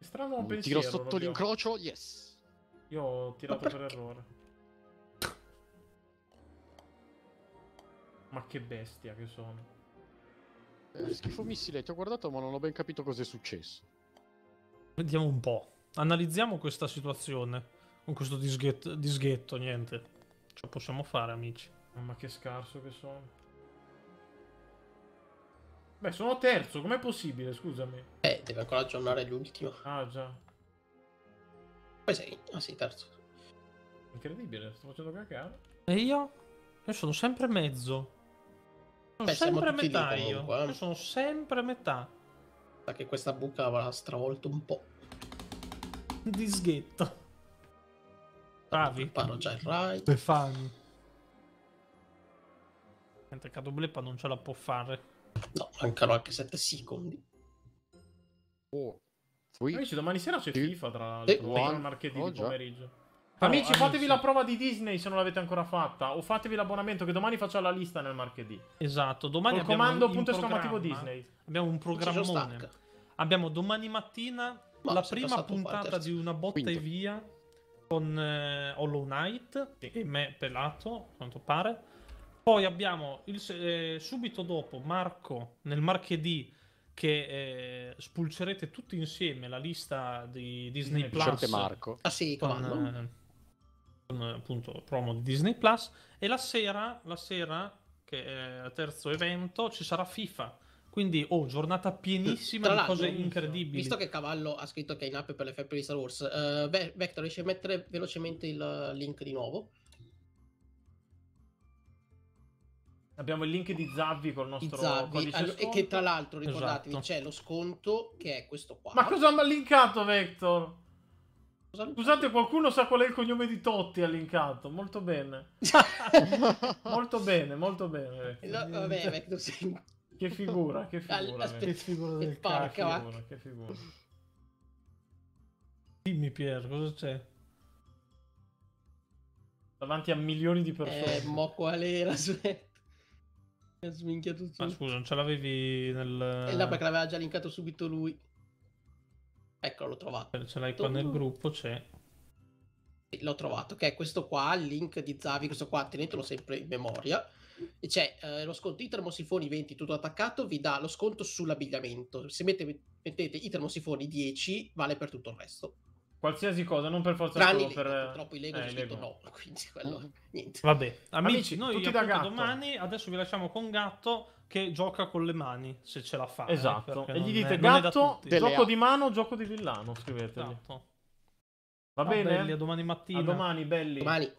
Strano un pensiero. tiro sotto l'incrocio, yes. Io ho tirato per errore. Ma che bestia che sono. Eh, schifo missile, ti ho guardato ma non ho ben capito cosa è successo. Vediamo un po'. Analizziamo questa situazione. Con questo disghetto, disghetto niente. Ce la possiamo fare, amici. Mamma che scarso che sono. Beh, sono terzo, com'è possibile? Scusami. eh, deve ancora aggiornare l'ultimo. Ah, già. Poi sei. Ah sì, terzo. Incredibile, sto facendo cacare. E io? Io sono sempre mezzo. Sono Beh, sempre a tutti lì metà io. comunque, eh. Io sono sempre a metà. Sa che questa buca avrà stravolto un po'. Disghetto. Bravi. Preparo già il right. Stefani. Mentre Cadobleppa non ce la può fare. No, mancano anche 7 secondi. Oh. Fui. Amici, domani sera c'è. FIFA, tra l'altro. One. il martedì Oh, pomeriggio. Però, Amici, fatevi amici- la prova di Disney se non l'avete ancora fatta. O fatevi l'abbonamento che domani faccio la lista nel martedì. Esatto, domani Col abbiamo comando punto esclamativo Disney. Abbiamo un programmone. Abbiamo domani mattina Ma la prima puntata di una botta e Quinto. via con eh, Hollow Knight Sì. e me pelato, a quanto pare. Poi abbiamo il eh, subito dopo Marco nel martedì che eh, spulcerete tutti insieme la lista di Disney Plus Certe Marco. Ah sì, con, comando. eh, con, appunto promo di Disney Plus e la sera, la sera che è il terzo evento ci sarà FIFA quindi oh giornata pienissima Tra di cose incredibili Visto che Cavallo ha scritto che è in app per le febbre di Star Wars, eh, Ve- Vector riesci a mettere velocemente il link di nuovo? Abbiamo il link di Zavvi col nostro codice Allo- e che tra l'altro ricordatevi Esatto. c'è lo sconto che è questo qua. Ma cosa mi ha linkato Vector? Cosa- Scusate, qualcuno sa qual è il cognome di Totti ha linkato. Molto bene. Molto bene, molto bene. Eh, no, vabbè, Vector sei... Che figura, che figura. aspetta. Vector. figura del Che Porca vacca. figura, che figura. dimmi Pier cosa c'è Davanti a milioni di Eh, persone. mo qual era? Aspetta. Ha sminchiato tutto. ma scusa non ce l'avevi nel E là perché l'aveva già linkato subito lui. Ecco, l'ho trovato. ce l'hai qua nel gruppo c'è L'ho trovato, che è questo qua, il link di Zavi, questo qua, tenetelo sempre in memoria. E c'è eh, lo sconto i termosifoni 20 tutto attaccato, vi dà lo sconto sull'abbigliamento. Se mette- mettete i termosifoni 10, vale per tutto il resto. Qualsiasi cosa, non per forza Tranne solo i per... Lego, purtroppo i Lego eh, scritto Lego. no, quindi quello, niente. vabbè amici, Amici, noi tutti da gatto. domani adesso vi lasciamo con Gatto che gioca con le mani se ce la fa eh, Esatto. perché E gli dite è- gatto, gioco di mano, gioco di villano, scrivetegli. Esatto. Va Va bene? belli, a domani mattina A domani, belli. Domani.